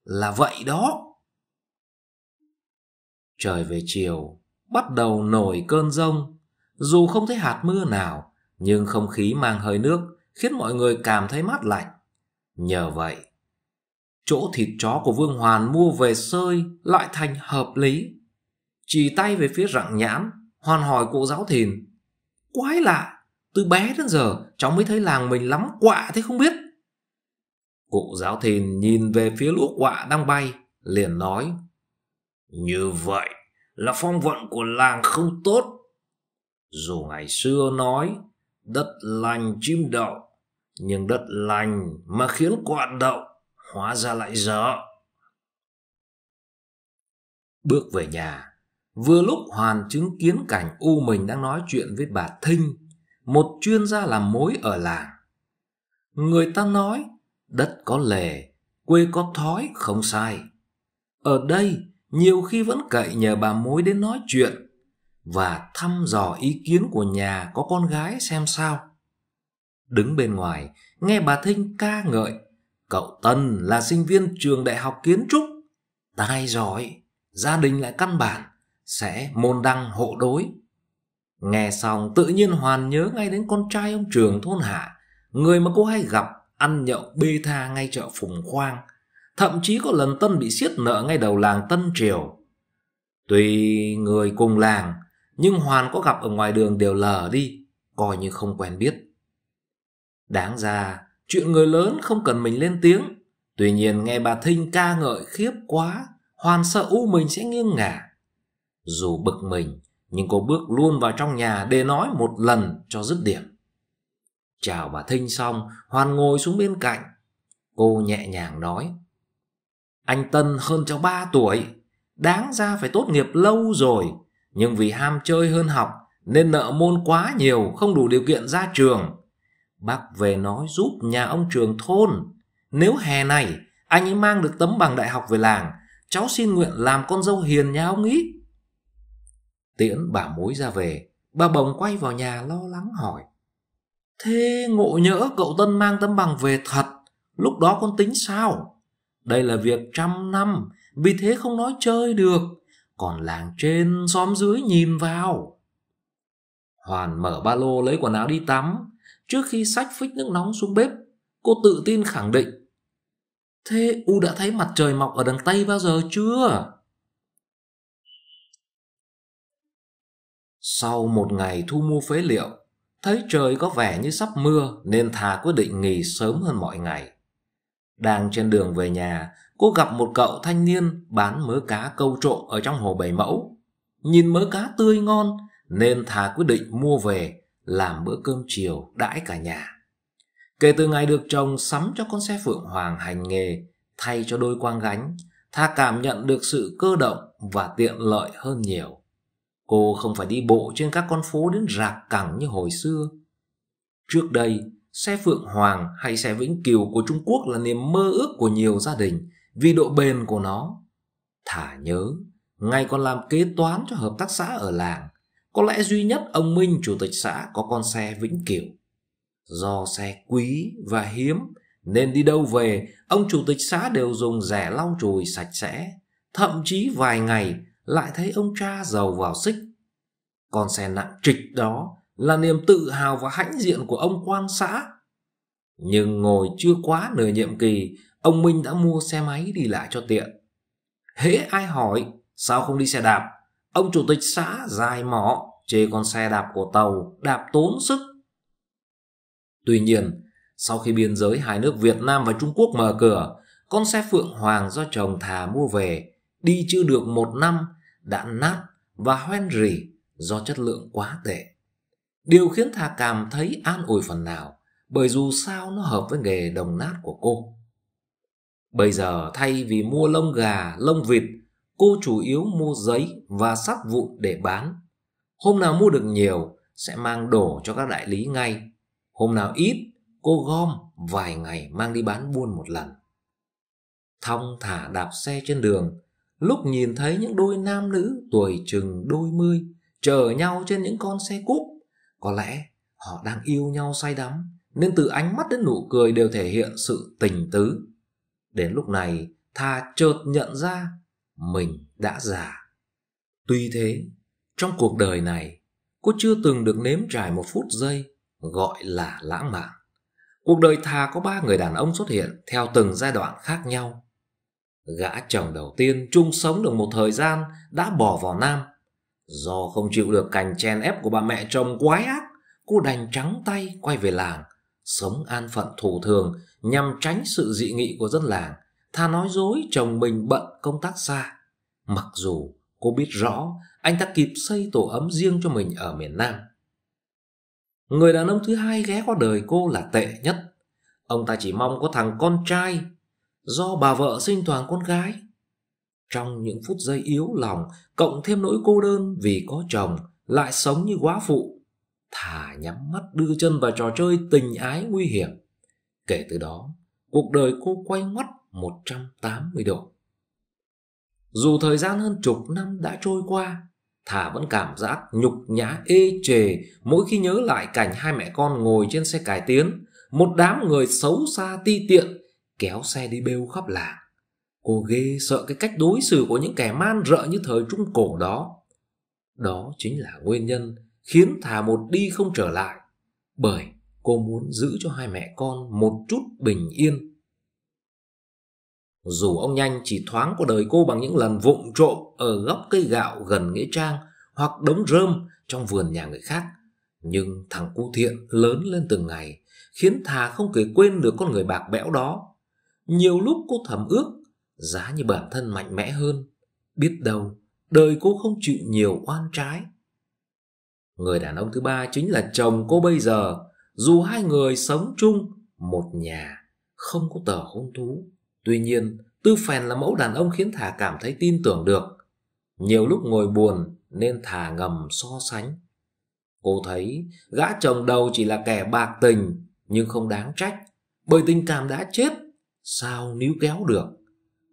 là vậy đó. Trời về chiều, bắt đầu nổi cơn rông. Dù không thấy hạt mưa nào, nhưng không khí mang hơi nước khiến mọi người cảm thấy mát lạnh. Nhờ vậy, chỗ thịt chó của Vương Hoàn mua về sơi lại thành hợp lý. Chỉ tay về phía rặng nhãn, Hoàn hỏi cụ giáo thìn. Quái lạ, từ bé đến giờ cháu mới thấy làng mình lắm quạ thế không biết. Cụ giáo thìn nhìn về phía lũ quạ đang bay, liền nói. Như vậy là phong vận của làng không tốt. Dù ngày xưa nói đất lành chim đậu, nhưng đất lành mà khiến quạ đậu hóa ra lại dở. Bước về nhà, vừa lúc Hoàn chứng kiến cảnh U mình đang nói chuyện với bà Thinh, một chuyên gia làm mối ở làng. Người ta nói đất có lề, quê có thói không sai. Ở đây, nhiều khi vẫn cậy nhờ bà mối đến nói chuyện và thăm dò ý kiến của nhà có con gái xem sao. Đứng bên ngoài, nghe bà Thinh ca ngợi, cậu Tân là sinh viên trường đại học kiến trúc, tài giỏi, gia đình lại căn bản, sẽ môn đăng hộ đối. Nghe xong tự nhiên Hoàn nhớ ngay đến con trai ông trường thôn hạ, người mà cô hay gặp ăn nhậu bê tha ngay chợ Phùng Khoang, thậm chí có lần Tân bị siết nợ ngay đầu làng Tân Triều. Tuy người cùng làng, nhưng Hoàn có gặp ở ngoài đường đều lờ đi, coi như không quen biết. Đáng ra, chuyện người lớn không cần mình lên tiếng. Tuy nhiên nghe bà Thinh ca ngợi khiếp quá, hoàn sợ u mình sẽ nghiêng ngả. Dù bực mình, nhưng cô bước luôn vào trong nhà để nói một lần cho dứt điểm. Chào bà Thinh xong, Hoàn ngồi xuống bên cạnh. Cô nhẹ nhàng nói. Anh Tân hơn cháu ba tuổi, đáng ra phải tốt nghiệp lâu rồi, nhưng vì ham chơi hơn học nên nợ môn quá nhiều, không đủ điều kiện ra trường. Bác về nói giúp nhà ông trường thôn. Nếu hè này anh ấy mang được tấm bằng đại học về làng, cháu xin nguyện làm con dâu hiền nhà ông ý. Tiễn bà mối ra về, bà bồng quay vào nhà lo lắng hỏi. Thế ngộ nhỡ cậu Tân mang tấm bằng về thật, lúc đó con tính sao? Đây là việc trăm năm, vì thế không nói chơi được. Còn làng trên, xóm dưới nhìn vào. Hoàn mở ba lô lấy quần áo đi tắm. Trước khi xách phích nước nóng xuống bếp, cô tự tin khẳng định. Thế U đã thấy mặt trời mọc ở đằng Tây bao giờ chưa? Sau một ngày thu mua phế liệu, thấy trời có vẻ như sắp mưa nên thà quyết định nghỉ sớm hơn mọi ngày. Đang trên đường về nhà, cô gặp một cậu thanh niên bán mớ cá câu trộm ở trong hồ Bảy Mẫu. Nhìn mớ cá tươi ngon nên thà quyết định mua về làm bữa cơm chiều đãi cả nhà. Kể từ ngày được chồng sắm cho con xe Phượng Hoàng hành nghề thay cho đôi quang gánh, Tha cảm nhận được sự cơ động và tiện lợi hơn nhiều. Cô không phải đi bộ trên các con phố đến rạc cẳng như hồi xưa. Trước đây, xe Phượng Hoàng hay xe Vĩnh Kiều của Trung Quốc là niềm mơ ước của nhiều gia đình vì độ bền của nó. Thả nhớ, ngày còn làm kế toán cho hợp tác xã ở làng, có lẽ duy nhất ông Minh chủ tịch xã có con xe Vĩnh Kiều. Do xe quý và hiếm nên đi đâu về, ông chủ tịch xã đều dùng rẻ lau chùi sạch sẽ, thậm chí vài ngày lại thấy ông cha giàu vào xích. Con xe nặng trịch đó là niềm tự hào và hãnh diện của ông quan xã. Nhưng ngồi chưa quá nửa nhiệm kỳ, ông Minh đã mua xe máy đi lại cho tiện. Hễ ai hỏi, sao không đi xe đạp? Ông chủ tịch xã dài mỏ, chê con xe đạp của tàu, đạp tốn sức. Tuy nhiên, sau khi biên giới hai nước Việt Nam và Trung Quốc mở cửa, con xe Phượng Hoàng do chồng thà mua về, đi chưa được một năm, đã nát và hoen rỉ do chất lượng quá tệ. Điều khiến Thà cảm thấy an ủi phần nào, bởi dù sao nó hợp với nghề đồng nát của cô. Bây giờ thay vì mua lông gà, lông vịt, cô chủ yếu mua giấy và sắt vụn để bán. Hôm nào mua được nhiều sẽ mang đổ cho các đại lý ngay. Hôm nào ít, cô gom vài ngày mang đi bán buôn một lần. Thong thả đạp xe trên đường, lúc nhìn thấy những đôi nam nữ tuổi chừng đôi mươi chờ nhau trên những con xe cúp, có lẽ họ đang yêu nhau say đắm, nên từ ánh mắt đến nụ cười đều thể hiện sự tình tứ. Đến lúc này, Tha chợt nhận ra mình đã già. Tuy thế, trong cuộc đời này, cô chưa từng được nếm trải một phút giây gọi là lãng mạn. Cuộc đời Thà có ba người đàn ông xuất hiện theo từng giai đoạn khác nhau. Gã chồng đầu tiên chung sống được một thời gian đã bỏ vào Nam. Do không chịu được cành chen ép của bà mẹ chồng quái ác, cô đành trắng tay quay về làng, sống an phận thủ thường nhằm tránh sự dị nghị của dân làng. Thà nói dối chồng mình bận công tác xa. Mặc dù cô biết rõ anh ta kịp xây tổ ấm riêng cho mình ở miền Nam. Người đàn ông thứ hai ghé qua đời cô là tệ nhất. Ông ta chỉ mong có thằng con trai, do bà vợ sinh toàn con gái. Trong những phút giây yếu lòng, cộng thêm nỗi cô đơn vì có chồng, lại sống như quá phụ, Thà nhắm mắt đưa chân vào trò chơi tình ái nguy hiểm. Kể từ đó, cuộc đời cô quay ngoắt 180 độ. Dù thời gian hơn chục năm đã trôi qua, Thả vẫn cảm giác nhục nhã ê chề mỗi khi nhớ lại cảnh hai mẹ con ngồi trên xe cải tiến, một đám người xấu xa ti tiện kéo xe đi bêu khắp làng. Cô ghê sợ cái cách đối xử của những kẻ man rợ như thời Trung Cổ đó. Đó chính là nguyên nhân khiến Thả một đi không trở lại, bởi cô muốn giữ cho hai mẹ con một chút bình yên. Dù ông Nhanh chỉ thoáng qua đời cô bằng những lần vụng trộm ở góc cây gạo gần Nghĩa Trang hoặc đống rơm trong vườn nhà người khác, nhưng thằng cu thiện lớn lên từng ngày, khiến Thà không thể quên được con người bạc bẽo đó. Nhiều lúc cô thầm ước, giá như bản thân mạnh mẽ hơn, biết đâu đời cô không chịu nhiều oan trái. Người đàn ông thứ ba chính là chồng cô bây giờ, dù hai người sống chung một nhà, không có tờ hôn thú. Tuy nhiên, Tư Phèn là mẫu đàn ông khiến Thà cảm thấy tin tưởng được. Nhiều lúc ngồi buồn nên Thà ngầm so sánh. Cô thấy gã chồng đầu chỉ là kẻ bạc tình nhưng không đáng trách bởi tình cảm đã chết sao níu kéo được.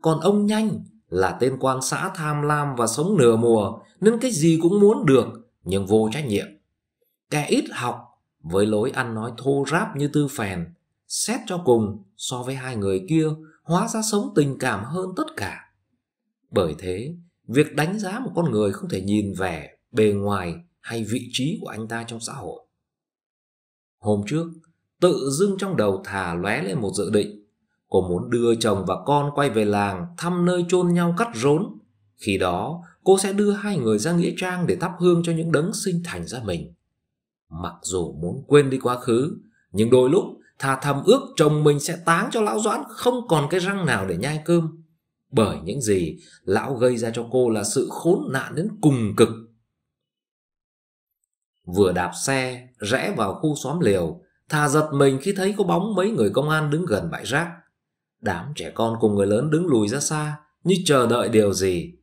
Còn ông nhanh là tên quan xã tham lam và sống nửa mùa nên cái gì cũng muốn được nhưng vô trách nhiệm. Kẻ ít học với lối ăn nói thô ráp như tư phèn xét cho cùng so với hai người kia hóa ra sống tình cảm hơn tất cả. Bởi thế, việc đánh giá một con người không thể nhìn vẻ, bề ngoài hay vị trí của anh ta trong xã hội. Hôm trước, tự dưng trong đầu thả lóe lên một dự định. Cô muốn đưa chồng và con quay về làng thăm nơi chôn nhau cắt rốn. Khi đó, cô sẽ đưa hai người ra nghĩa trang để thắp hương cho những đấng sinh thành ra mình. Mặc dù muốn quên đi quá khứ, nhưng đôi lúc thà thầm ước chồng mình sẽ táng cho lão Doãn không còn cái răng nào để nhai cơm. Bởi những gì lão gây ra cho cô là sự khốn nạn đến cùng cực. Vừa đạp xe, rẽ vào khu xóm liều, thà giật mình khi thấy có bóng mấy người công an đứng gần bãi rác. Đám trẻ con cùng người lớn đứng lùi ra xa, như chờ đợi điều gì.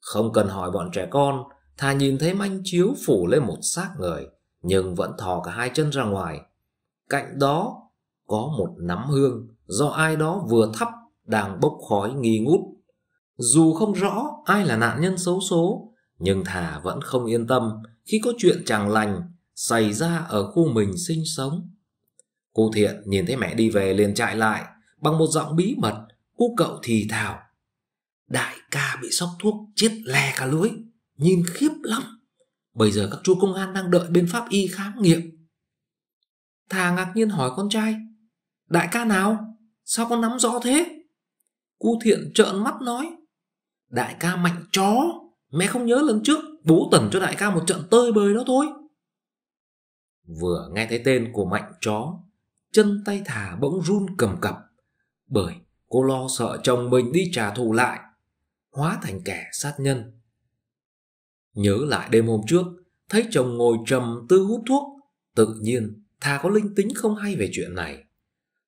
Không cần hỏi bọn trẻ con, thà nhìn thấy manh chiếu phủ lên một xác người, nhưng vẫn thò cả hai chân ra ngoài. Cạnh đó có một nắm hương do ai đó vừa thắp đang bốc khói nghi ngút. Dù không rõ ai là nạn nhân xấu số, nhưng Thà vẫn không yên tâm khi có chuyện chẳng lành xảy ra ở khu mình sinh sống. Cô Thiện nhìn thấy mẹ đi về liền chạy lại, bằng một giọng bí mật, cô cậu thì thào. Đại ca bị sốc thuốc chết lè cả lưới, nhìn khiếp lắm. Bây giờ các chú công an đang đợi bên pháp y khám nghiệm. Thà ngạc nhiên hỏi con trai, Đại ca nào? Sao con nắm rõ thế? Cu thiện trợn mắt nói. Đại ca mạnh chó. Mẹ không nhớ lần trước bố tẩn cho đại ca một trận tơi bời đó thôi. Vừa nghe thấy tên của mạnh chó, chân tay thà bỗng run cầm cập. Bởi cô lo sợ chồng mình đi trả thù lại, hóa thành kẻ sát nhân. Nhớ lại đêm hôm trước, thấy chồng ngồi trầm tư hút thuốc, tự nhiên thà có linh tính không hay về chuyện này.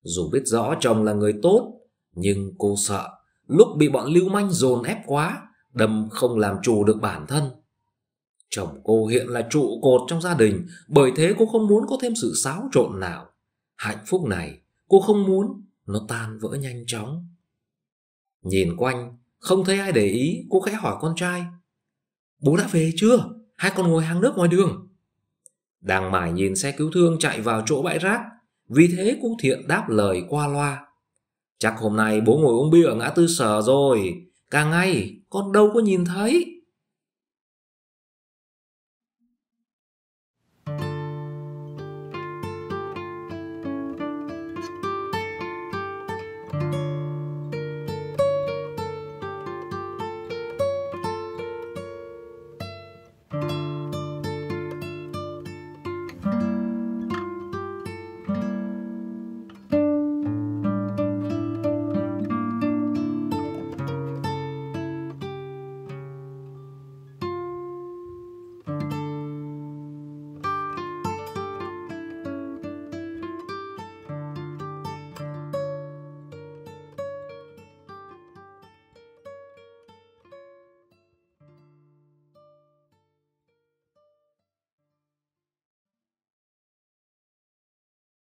Dù biết rõ chồng là người tốt, nhưng cô sợ lúc bị bọn lưu manh dồn ép quá, đâm không làm chủ được bản thân. Chồng cô hiện là trụ cột trong gia đình, bởi thế cô không muốn có thêm sự xáo trộn nào. Hạnh phúc này, cô không muốn nó tan vỡ nhanh chóng. Nhìn quanh, không thấy ai để ý, cô khẽ hỏi con trai. Bố đã về chưa? Hai con ngồi hàng nước ngoài đường. Đang mải nhìn xe cứu thương chạy vào chỗ bãi rác, vì thế cô Thiện đáp lời qua loa. Chắc hôm nay bố ngồi uống bia ở ngã tư sở rồi. Cả ngày con đâu có nhìn thấy.